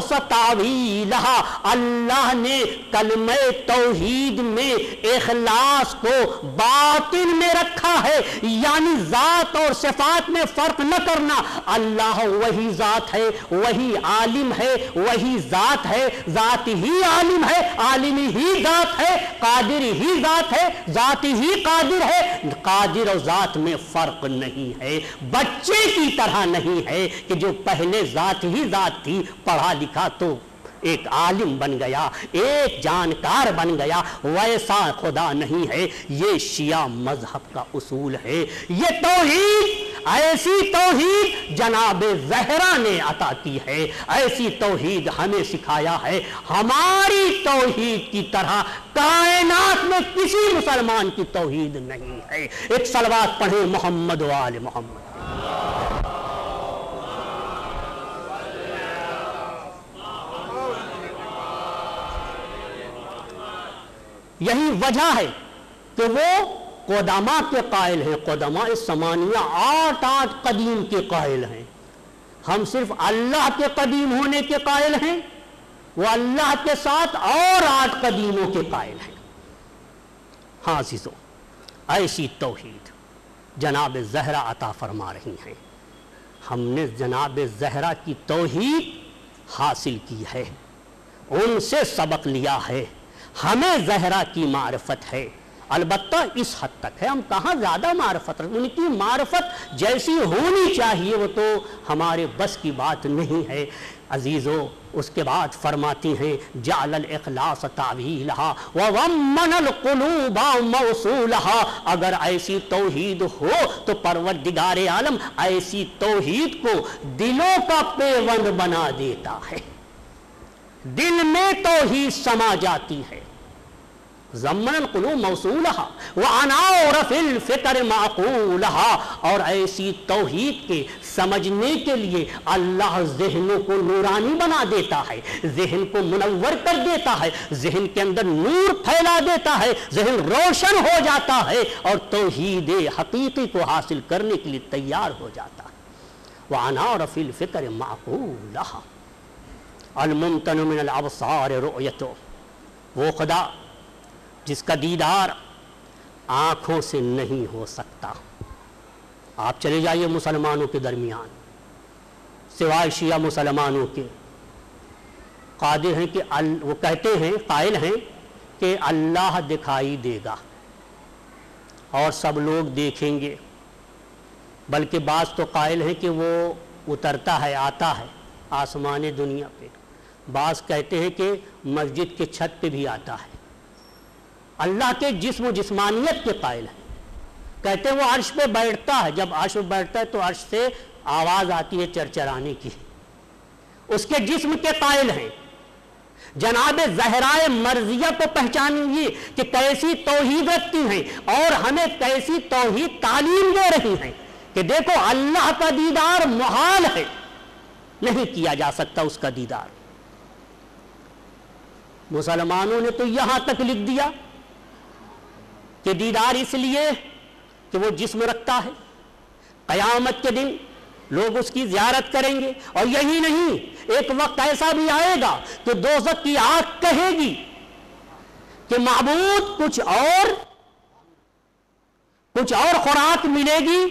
A: जखलावीलहा अल्लाह ने कलम तोहीद में इखलास को बातिन में रखा है, यानी ज़ात और सिफात में फ़र्क न करना। अल्लाह वही ज़ात है, वही आलिम है, वही ज़ात है, ज़ात ही आलिम है, आलिम ही ज़ात है, कादिर ही ज़ात है, ज़ात ही कादिर है, कादिर और ज़ात में फ़र्क नहीं है। बच्चे की तरह नहीं है कि जो पहले जात ही जात थी, पढ़ा लिखा तो एक आलिम बन गया, एक जानकार बन गया, वैसा खुदा नहीं है। ये शिया मज़हब का उसूल है। ये तोहीद, ऐसी तोहीद जनाब जहरा ने अता की है। ऐसी तोहीद हमें सिखाया है। हमारी तोहीद की तरह कायनात में किसी मुसलमान की तोहीद नहीं है। एक सलवात पढ़े मोहम्मद वाले मोहम्मद। यही वजह है कि वो कोदामा के कायल हैं। कोदामा समानिया आठ आठ कदीम के कायल हैं। हम सिर्फ़ अल्लाह के कदीम होने के कायल हैं, वो अल्लाह के साथ और आठ कदीमों के कायल हैं। हाँ सीसो ऐसी तोहीद जनाब जहरा अता फरमा रही हैं। हमने जनाब जहरा की तोहीद हासिल की है, उनसे सबक लिया है। हमें जहरा की मारफत है। अलबत् इस हद तक है। हम कहाँ ज़्यादा मारफत उनकी मारफत जैसी होनी चाहिए, वो तो हमारे बस की बात नहीं है। अजीज़ो, उसके बाद फरमाती हैं, जालल अखलास तावीलहा मौसूलहा। अगर ऐसी तोहीद हो तो परवर दिगार आलम ऐसी तोहीद को दिलों का पेवंद बना देता है। दिल में तो ही समा जाती है। जमन कुलू मौसूल फ़िक्र माकूलहा। और ऐसी तोहीद के समझने के लिए अल्लाह जहनों को नूरानी बना देता है, जहन को मुनवर कर देता है, जहन के अंदर नूर फैला देता है, जहन रोशन हो जाता है और तोहीद हकीकी को हासिल करने के लिए तैयार हो जाता है। वह अना रफिल फ़िक्र माकूलहा। अलमुमतन अवसार रोयतो वो खुदा जिसका दीदार आँखों से नहीं हो सकता। आप चले जाइए मुसलमानों के दरमियान सिवाय शिया मुसलमानों के। कादिर हैं कि अल, वो कहते हैं कायल हैं कि अल्लाह दिखाई देगा और सब लोग देखेंगे। बल्कि बाज तो कायल हैं कि वो उतरता है आता है आसमान दुनिया पे। बास कहते हैं कि मस्जिद के छत पे भी आता है। अल्लाह के जिस्म जिस्मानियत के कायल हैं। कहते हैं वो अर्श पे बैठता है। जब अर्श पे बैठता है तो अर्श से आवाज़ आती है चरचराने की। उसके जिस्म के कायल हैं। जनाब जहराए मर्जिया को पहचानेंगे कि कैसी तोहीद रखती हैं और हमें कैसी तोहीद तालीम दे रही हैं कि देखो अल्लाह का दीदार मुहाल है। नहीं किया जा सकता उसका दीदार। मुसलमानों ने तो यहाँ तक लिख दिया कि दीदार इसलिए कि वो जिस्म रखता है। कयामत के दिन लोग उसकी जियारत करेंगे और यही नहीं, एक वक्त ऐसा भी आएगा कि दोजक की आग कहेगी कि महबूद कुछ और कुछ और खुराक मिलेगी,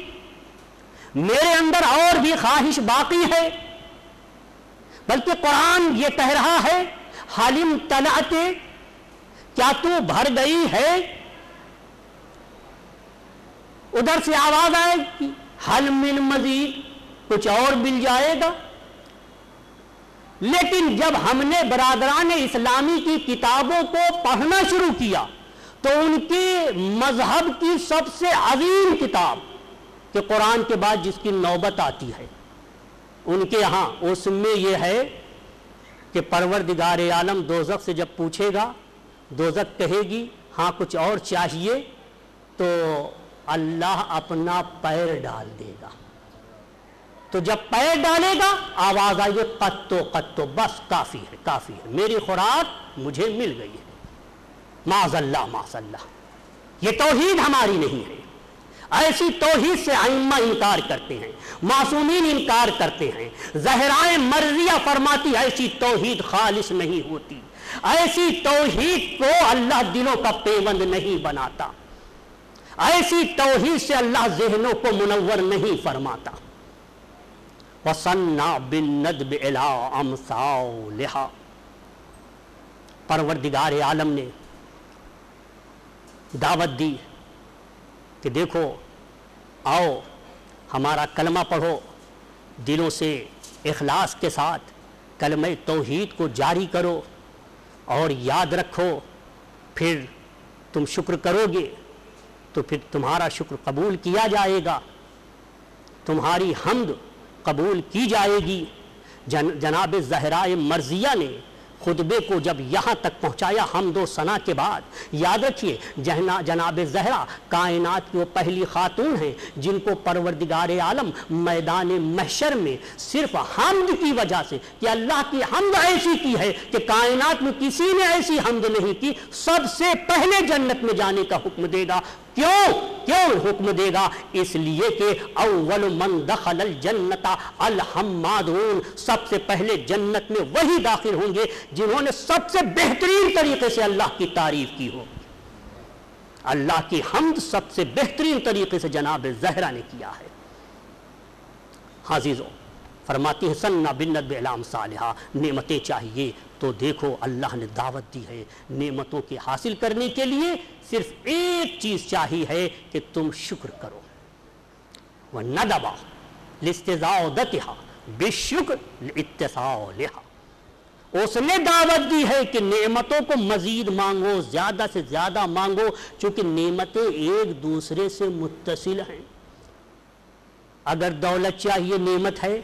A: मेरे अंदर और भी ख्वाहिश बाकी है। बल्कि कुरान ये कह रहा है हालिम तलाते क्या तू भर गई है? उधर से आवाज़ आएगी हल मिन मजीद, कुछ और मिल जाएगा। लेकिन जब हमने बरादरान इस्लामी की किताबों को पढ़ना शुरू किया तो उनके मज़हब की सबसे अजीम किताब के कुरान के बाद जिसकी नौबत आती है, उनके यहाँ, उसमें यह है कि परवर दिगार आलम दोजक से जब पूछेगा दोजक कहेगी हाँ कुछ और चाहिए तो अल्लाह अपना पैर डाल देगा। तो जब पैर डालेगा, आवाज़ आएगी कत्तो कत्तो बस, काफ़ी है काफ़ी है। मेरी खुराक मुझे मिल गई है। माजल्ला माजल्ला ये तोहीद हमारी नहीं है। ऐसी तोहीद से आइम्मा इनकार करते हैं, मासूमीन इनकार करते हैं। जहराए मर्जिया फरमाती, ऐसी तोहीद खालिश नहीं होती। ऐसी तोहीद को अल्लाह दिलों का पेवंद नहीं बनाता। ऐसी तोहीद से अल्लाह जहनों को मुनवर नहीं फरमाता। वसन्ना बिन नदब लिहा परवरदिगार आलम ने दावत दी कि देखो, आओ, हमारा कलमा पढ़ो, दिलों से इखलास के साथ कलम तोहीद को जारी करो और याद रखो, फिर तुम शुक्र करोगे तो फिर तुम्हारा शुक्र कबूल किया जाएगा। तुम्हारी हमद कबूल की जाएगी। जन जनाब जहरा मर्जिया ने खुतबे को जब यहाँ तक पहुँचाया हम दो सना के बाद। याद रखिए, जहना जनाब जहरा कायनात की वो पहली खातून हैं, जिनको परवरदिगार आलम मैदान महशर में सिर्फ़ हमद की वजह से, कि अल्लाह की हमद ऐसी की है कि कायनात में किसी ने ऐसी हमद नहीं की, सबसे पहले जन्नत में जाने का हुक्म देगा। क्यों? क्यों हुक्म देगा? इसलिए कि अव्वल मन दखल जन्नता, अल हम्मादून। सबसे पहले जन्नत में वही दाखिल होंगे जिन्होंने सबसे बेहतरीन तरीके से अल्लाह की तारीफ़ की हो। अल्लाह की हमद सबसे बेहतरीन तरीके से जनाब जहरा ने किया है। हाजिजो फरमाती है, सन्ना बिन्नत बेलाम सालिहा, नेमतें चाहिए तो देखो अल्लाह ने दावत दी है। नेमतों के हासिल करने के लिए सिर्फ़ एक चीज़ चाहिए है कि तुम शुक्र करो। वह न दबा लिस्तेजाओदतिहा, बेशुक्र इत्तेसाओ लिहा उसने दावत दी है कि नेमतों को मजीद मांगो, ज़्यादा से ज़्यादा मांगो क्योंकि नेमतें एक दूसरे से मुतसिल हैं। अगर दौलत चाहिए, नेमत है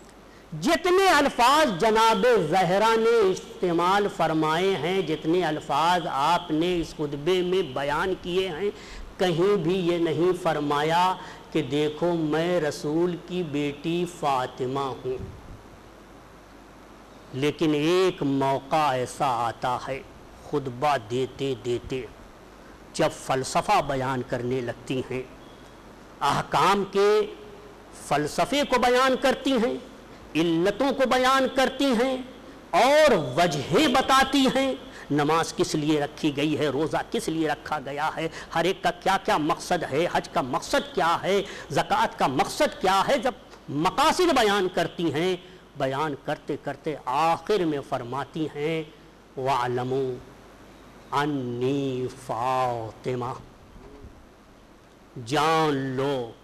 A: जितने अल्फाज जनाब जहरा ने इस्तेमाल फरमाए हैं, जितने अल्फाज आपने इस खुतबे में बयान किए हैं, कहीं भी ये नहीं फरमाया कि देखो मैं रसूल की बेटी फ़ातिमा हूँ। लेकिन एक मौका ऐसा आता है, खुतबा देते देते जब फ़लसफ़ा बयान करने लगती हैं, अहकाम के फ़लसफ़े को बयान करती हैं इल्लतों को बयान करती हैं और वजहें बताती हैं। नमाज़ किस लिए रखी गई है? रोज़ा किस लिए रखा गया है? हर एक का क्या क्या मकसद है? हज का मकसद क्या है? ज़क़़त का मकसद क्या है? जब मकासद बयान करती हैं, बयान करते करते आखिर में फरमाती हैं, वालमो अन्नी फ़ातिमा, जान लो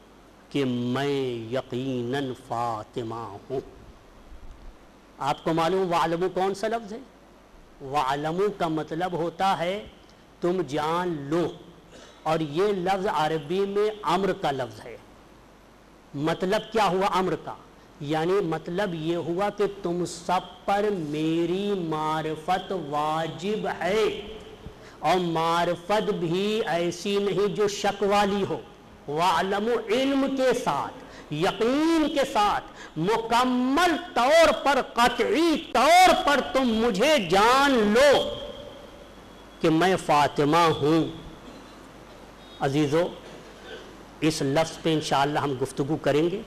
A: कि मैं यकीनन फ़ातिमा हूँ। आपको मालूम वालमू कौन सा लफ्ज़ है? वालमू का मतलब होता है, तुम जान लो। और ये लफ्ज़ अरबी में अम्र का लफ्ज़ है। मतलब क्या हुआ अम्र का? यानी मतलब ये हुआ कि तुम सब पर मेरी मार्फत वाजिब है। और मार्फत भी ऐसी नहीं जो शक वाली हो। वालम इल्म के साथ। यकीन के साथ, मुकम्मल तौर पर, कतई तौर पर तुम मुझे जान लो कि मैं फातिमा हूँ। अजीज़ो, इस लफ्ज़ पे इंशाल्लाह हम गुफ्तगु करेंगे।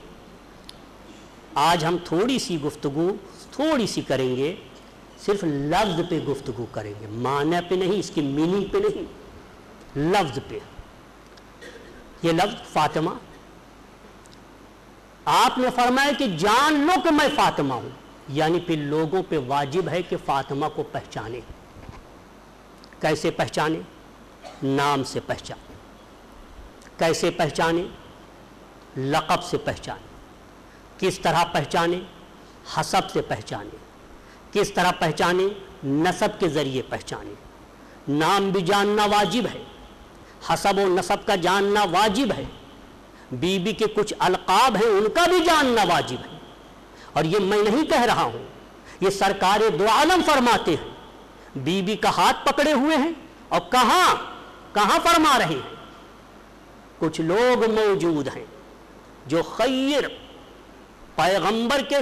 A: आज हम थोड़ी सी गुफ्तगु, थोड़ी सी करेंगे, सिर्फ़ लफ्ज़ पे गुफ्तगु करेंगे। माना पे नहीं, इसकी मीनिंग पे नहीं, लफ्ज़ पे। ये लफ्ज़ फातिमा आपने फरमाया कि जान लो कि मैं फातिमा हूँ। यानी फिर लोगों पे वाजिब है कि फातिमा को पहचाने। कैसे पहचाने? नाम से पहचाने। कैसे पहचाने? लक़ब से पहचाने। किस तरह पहचाने? हसब से पहचाने। किस तरह पहचाने? नसब के ज़रिए पहचाने। नाम भी जानना वाजिब है। हसब व नसब का जानना वाजिब है। बीबी के कुछ अलकाब हैं, उनका भी जानना वाजिब है। और ये मैं नहीं कह रहा हूँ, ये सरकार दो आलम फरमाते हैं। बीबी का हाथ पकड़े हुए हैं और कहाँ कहाँ फरमा रहे हैं? कुछ लोग मौजूद हैं जो खैर पैगंबर के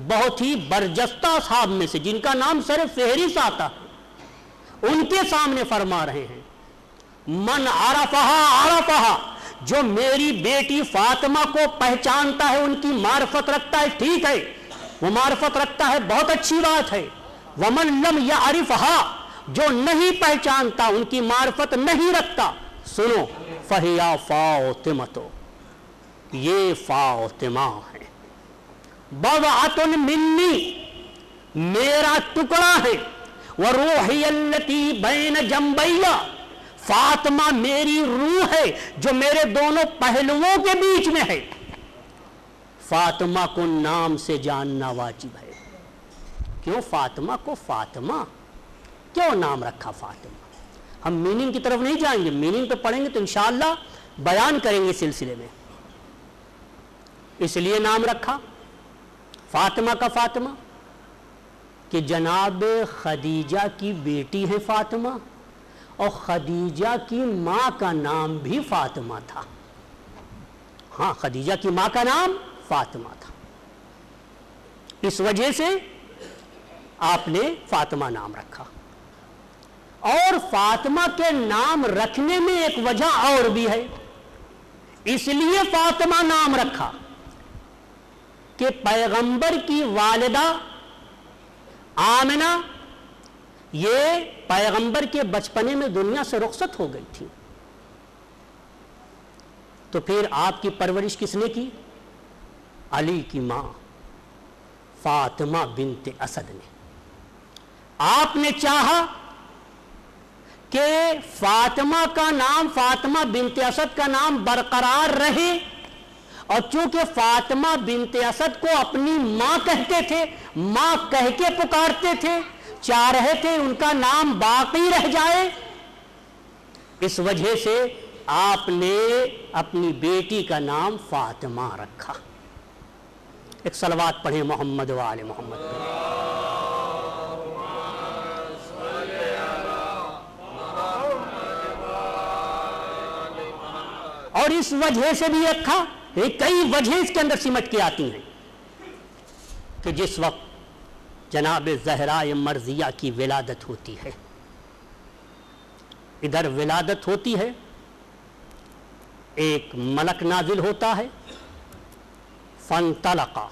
A: बहुत ही बरजस्ता साहब में से, जिनका नाम सर फहरिस्त आता है, उनके सामने फरमा रहे हैं, मन आरफहा आरफहा। जो मेरी बेटी फातिमा को पहचानता है, उनकी मार्फत रखता है, ठीक है। वो मार्फत रखता है, बहुत अच्छी बात है। वमन लम या अरिफ हा जो नहीं पहचानता, उनकी मार्फत नहीं रखता। सुनो, फहिया फातिमतो, ये फातिमा है। बवातुन मिन्नी, मेरा टुकड़ा है। वह रूहियल्लती बैन जम्बैया फातिमा मेरी रूह है, जो मेरे दोनों पहलुओं के बीच में है। फातिमा को नाम से जानना वाजिब है। क्यों? फातिमा को फातिमा। क्यों नाम रखा फातिमा? हम मीनिंग की तरफ़ नहीं जाएँगे। मीनिंग तो पढ़ेंगे तो इंशाला बयान करेंगे सिलसिले में। इसलिए नाम रखा। फातिमा का फातिमा। कि जनाब खदीजा की बेटी है फातिमा। और खदीजा की माँ का नाम भी फातिमा था। हाँ खदीजा की माँ का नाम फातिमा था। इस वजह से आपने फातिमा नाम रखा। और फातिमा के नाम रखने में एक वजह और भी है। इसलिए फातिमा नाम रखा कि पैगंबर की वालिदा आमना ये पैगंबर के बचपने में दुनिया से रुखसत हो गई थी। तो फिर आपकी परवरिश किसने की? अली की माँ, फातिमा बिनते असद ने। आपने चाहा कि फातिमा का नाम, फातिमा बिनते असद का नाम बरकरार रहे, और चूँकि फातिमा बिनते असद को अपनी माँ कहते थे, माँ कह के पुकारते थे चाह रहे थे, उनका नाम बाकी रह जाए। इस वजह से आपने अपनी बेटी का नाम फातिमा रखा। एक सलवात पढ़े मोहम्मद वाले मोहम्मद और इस वजह से भी रखा कई वजह इसके अंदर सिमट के आती हैं कि जिस वक्त जनाब जहरा मर्जिया की विलादत होती है। इधर विलादत होती है, एक मलक नाजिल होता है फन तलका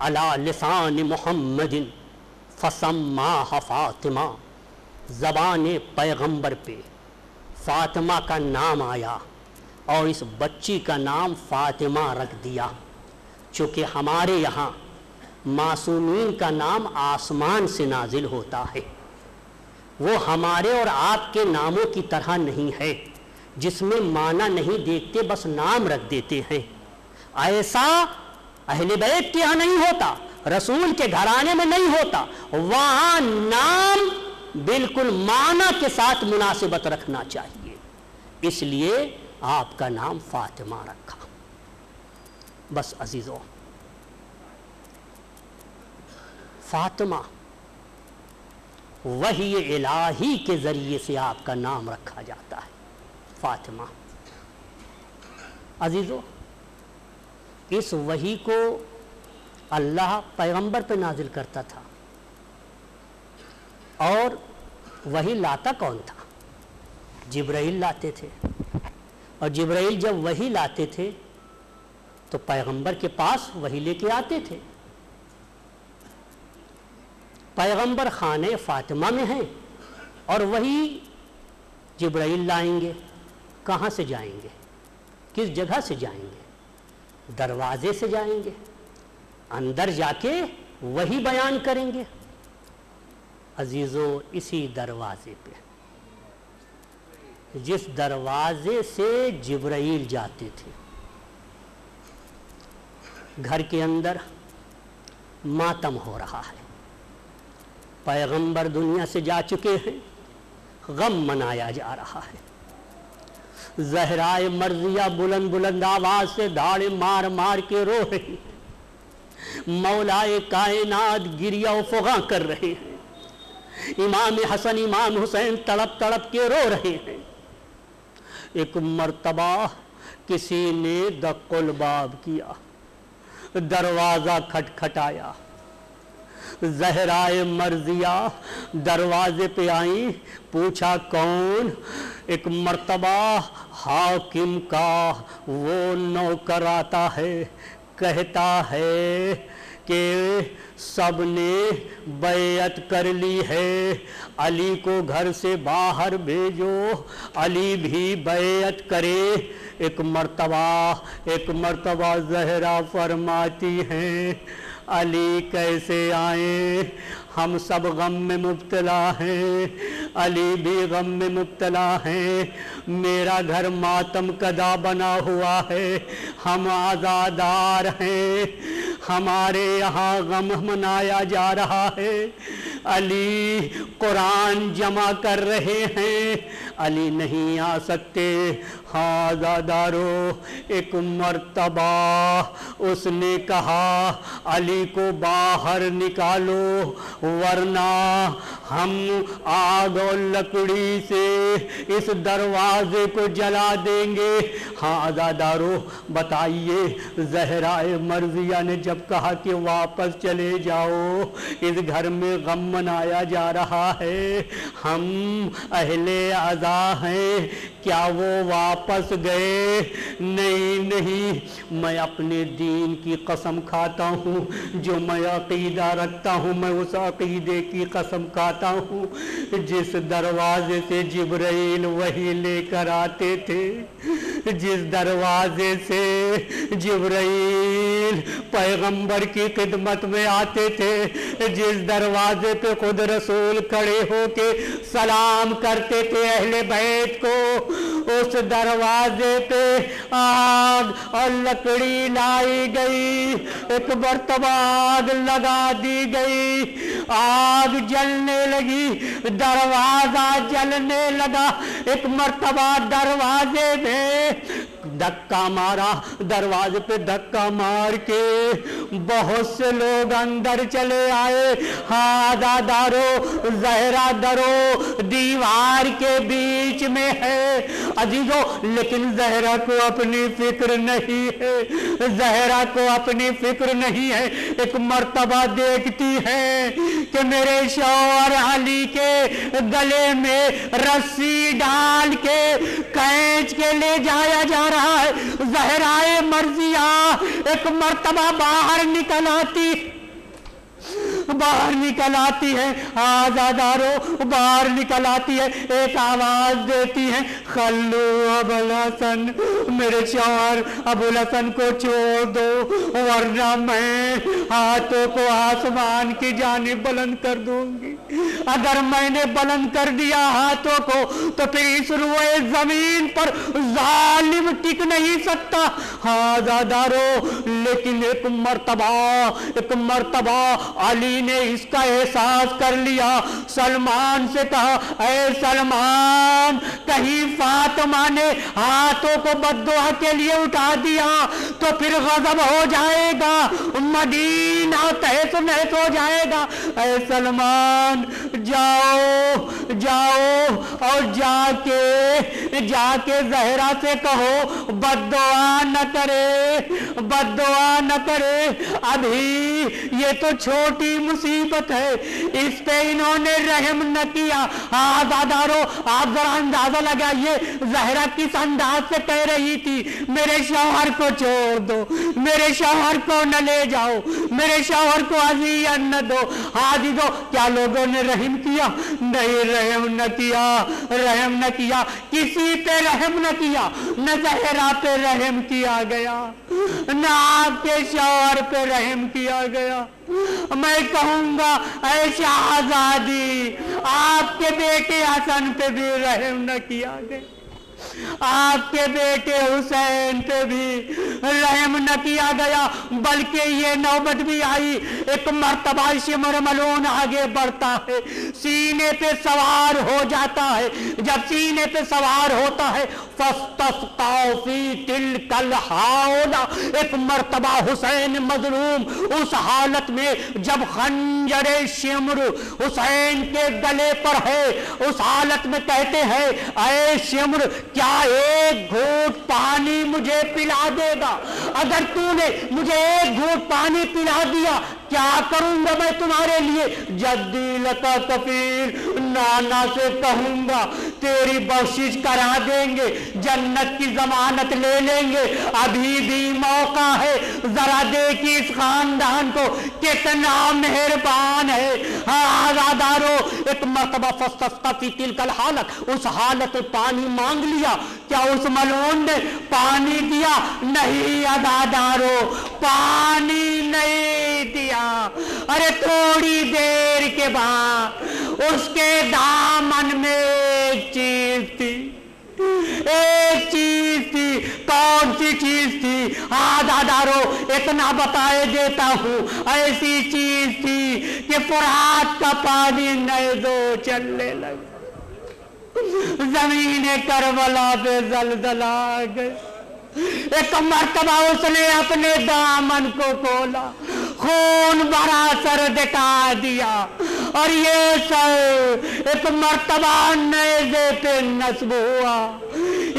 A: अला लिसान मोहम्मदिन फसम्मा फातिमा ज़बान पैगंबर पे फातिमा का नाम आया और इस बच्ची का नाम फातिमा रख दिया। चूँकि हमारे यहाँ मासूमीन का नाम आसमान से नाजिल होता है। वो हमारे और आपके नामों की तरह नहीं है, जिसमें माना नहीं देखते, बस नाम रख देते हैं। ऐसा अहले बैत के यहाँ नहीं होता, रसूल के घराने में नहीं होता। वहाँ नाम बिल्कुल माना के साथ मुनासिबत रखना चाहिए। इसलिए आपका नाम फातिमा रखा। बस अजीज़ों फातिमा, वही इलाही के ज़रिए से आपका नाम रखा जाता है, फातिमा। अजीज़ो, इस वही को अल्लाह पैगंबर पे नाजिल करता था, और वही लाता कौन था? जिब्राइल लाते थे। और जिब्राइल जब वही लाते थे तो पैगंबर के पास वही लेके आते थे। पैगंबर ख़ान फातिमा में हैं और वही जिब्राइल लाएँगे। कहाँ से जाएँगे? किस जगह से जाएँगे? दरवाजे से जाएँगे। अंदर जाके वही बयान करेंगे। अजीज़ो, इसी दरवाजे पे। जिस दरवाजे से जिब्राइल जाते थे, घर के अंदर मातम हो रहा है। पैगंबर दुनिया से जा चुके हैं। गम मनाया जा रहा है। जहराए मर्जिया बुलंद बुलंद आवाज़ से धाड़े मार मार के रो रही मौलाए कायनात गिरिया फुगा कर रहे हैं। इमाम हसन, इमाम हुसैन तड़प तड़प के रो रहे हैं। एक मर्तबा किसी ने दकुलबाब किया। दरवाज़ा खटखटाया। जहराए मर्जिया दरवाजे पे आई, पूछा, कौन? एक मर्तबा हाकिम का, वो नौकर आता है, कहता है कि सबने बैत कर ली है, अली को घर से बाहर भेजो, अली भी बैत करे, एक मर्तबा एक मर्तबा जहरा फरमाती हैं। अली कैसे आए? हम सब गम में मुब्तला हैं। अली भी गम में मुब्तला हैं। मेरा घर मातम कदा बना हुआ है। हम आज़ादार हैं। हमारे यहाँ गम मनाया जा रहा है। अली कुरान जमा कर रहे हैं। अली नहीं आ सकते। हाँ दादारो एक मर्तबा। उसने कहा, अली को बाहर निकालो, वरना हम आग और लकड़ी से इस दरवाजे को जला देंगे। हाँ आज़ादारो बताइए, जहराए मर्जिया ने जब कहा कि वापस चले जाओ, इस घर में गम मनाया जा रहा है। हम अहले आज़ा हैं? क्या वो वापस गए? नहीं नहीं। मैं अपने दीन की कसम खाता हूँ। जो मैं अकीदा रखता हूँ, मैं उस अकीदे की कसम खाता हूँ। जिस दरवाजे से जिब्राइल वही लेकर आते थे, जिस दरवाजे से जिब्राइल पैगंबर की खिदमत में आते थे, जिस दरवाजे पे खुद रसूल खड़े होके सलाम करते थे अहले बैत को उस दरवाजे पे आग और लकड़ी लाई गई। एक बर्तबा आग लगा दी गई। आग जलने लगी, दरवाज़ा जलने लगा। एक मरतबा दरवाजे में धक्का मारा, दरवाजे पे धक्का मार के बहुत से लोग अंदर चले आए। हाँ दारो जहरा दरो दीवार के बीच में है। अजीजो, लेकिन जहरा को अपनी फ़िक्र नहीं है। जहरा को अपनी फ़िक्र नहीं है। एक मर्तबा देखती है कि मेरे शौर अली के गले में रस्सी डाल के कैच के ले जाया जा रहा है जहराए मर्जिया एक मर्तबा बाहर निकल आती। बाहर निकल आती है। आजादारो बाहर निकल आती है। एक आवाज़ देती है, खल्लू अबुल हसन मेरे शौहर अबुल हसन को छोड़ दो, वरना मैं हाथों को आसमान की जानी बुलंद कर दूँगी। अगर मैंने बुलंद कर दिया हाथों को तो फिर इस रुए ज़मीन पर जालिम टिक नहीं सकता। हाँ दादारो लेकिन एक मरतबा एक मरतबा अली ने इसका एहसास कर लिया। सलमान से कहा अरे सलमान, कहीं फातमा ने हाथों को बदुआ के लिए उठा दिया तो फिर गजब हो जाएगा। मदीना तहस नहस हो जाएगा। अरे सलमान, जाओ जाओ और जाके जाके जहरा से कहो बदुआ न करे बदुआ न करे। अभी ये तो छोटी मुसीबत है। इस पे इन्होंने रहम न किया। आजादारो आप जरा अंदाज़ा लगाइए। जहरा किस अंदाज से कह रही थी, मेरे शौहर को छोड़ दो, मेरे शौहर को न ले जाओ, मेरे शौहर को अजियत न दो। हाजी दो क्या लोगों ने रहम किया? नहीं, रहम न किया, रहम न किया। किसी पे रहम न किया, न जहरा पे रहम किया गया। न आपके शौर पे रहम किया गया। मैं कहूँगा, ऐसी आज़ादी आपके बेटे हसन पे भी रहम न किया गया। आपके बेटे हुसैन पे भी रहम न किया गया, बल्कि ये नौबत भी आई। एक मरतबा शिमर मलोन आगे बढ़ता है। सीने पे सवार हो जाता है। जब सीने पे सवार होता है तिल कल हाओला एक मरतबा हुसैन मजलूम उस हालत में जब खंजरे शिमर हुसैन के गले पर है, उस हालत में कहते हैं अय शिमर क्या एक घूट पानी मुझे पिला देगा? अगर तूने मुझे एक घूट पानी पिला दिया, क्या करूँगा मैं तुम्हारे लिए? जद्दी लता कफीर नाना से कहूँगा, तेरी बख्शिश करा देंगे, जन्नत की जमानत ले लेंगे। अभी भी मौका है, जरा देखिए इस खानदान को, कितना मेहरबान है। हाँ आजादारो एक मरतबा फस्तस्ता की तिलकल हालत, उस हालत पानी मांग लिया। क्या उस मलून ने पानी दिया? नहीं अदादारो पानी नहीं दिया। अरे थोड़ी देर के बाद, उसके दामन में एक चीज़ थी एक चीज़ थी कौन सी चीज़ थी हाँ दादारो, इतना बताए देता हूँ। ऐसी चीज़ थी कि फुरात का पानी नए दो चलने लगा। ज़मीन करबला पे जलजला गए एक मरतबा उसने अपने दामन को खोला। खून भरा सर दिखा दिया। और ये सर एक मरतबा नेजे पे नस्ब हुआ।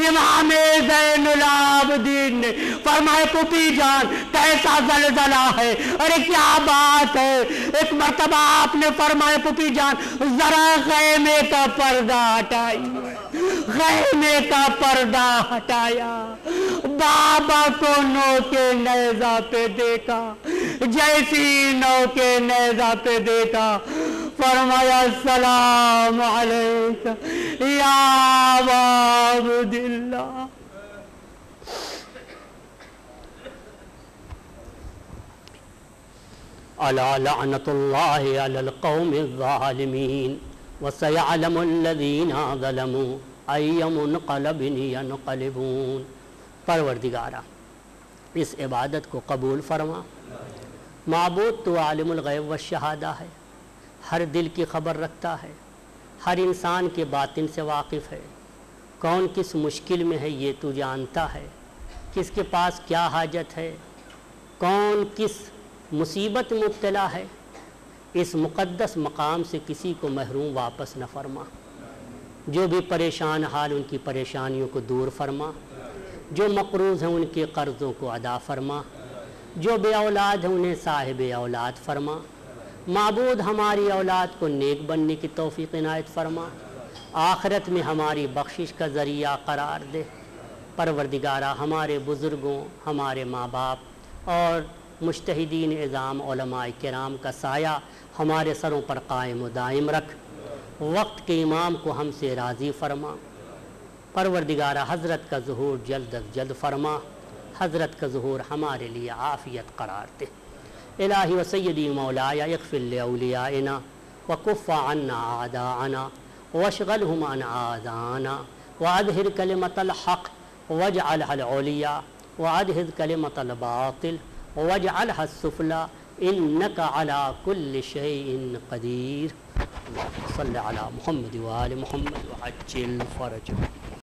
A: इमाम जैनुलाबदीन ने फरमाए पुपी जान, कैसा जलजला है? अरे क्या बात है? एक मरतबा आपने फरमाए पुपी जान, जरा खैमे का पर्दा हटाइए खैमे का पर्दा हटाया। बाबा को नौ के नैजा पे देखा, जैसी नौ के नैजा पे देखा, फरमाया, सलाम या बाबुदिल्ला। अला लअनतुल्लाहि अलल कौमि ज़ालिमीन, व सयअलमुल्लज़ीना ज़लमू, अय्यमुनक़लबिन यनक़लिबून। परवरदिगारा। इस इबादत को कबूल फरमा। मबूद तो आलिमुल गैब व शहादा है। हर दिल की खबर रखता है। हर इंसान के बातिन से वाकिफ़ है। कौन किस मुश्किल में है ये तू जानता है। किसके पास क्या हाजत है। कौन किस मुसीबत मुब्तला है। इस मुक़दस मकाम से किसी को महरूम वापस न फरमा। जो भी परेशान हाल उनकी परेशानियों को दूर फरमा। जो मकरूज़ हैं उनके कर्ज़ों को अदा फरमा, जो बे औलाद हैं उन्हें साहिब औलाद फरमा, मबूद हमारी औलाद को नेक बनने की तोफ़ी इनायत फरमा, आखरत में हमारी बख्शिश का ज़रिया करार दे। परवरदिगारा, हमारे बुज़ुर्गों, हमारे माँ बाप और मुश्तदीन इज़ाम कराम का साया हमारे सरों पर कायम दायम रख। वक्त के इमाम को हमसे राज़ी फरमा। परवरदिगारा हज़रत का ज़हूर जल्द अज जल्द फरमा हज़रत का ज़हूर हमारे लिए आफ़ियत करार दे इलाही व सैदी मौलाया यकफ़िलना वकुफ़ा अन्ना आदाना वशगल हुमान आदाना वादहिर कलमतल हक़ वज अलहलिया वादहिर कलमतल बातिल वज अलहसुफला इन्नक अला कुल्ल शैइन कदीर सल्लल्लाहु अलैहि मोहम्मद वाल मोहम्मद वअज्जिल फ़रज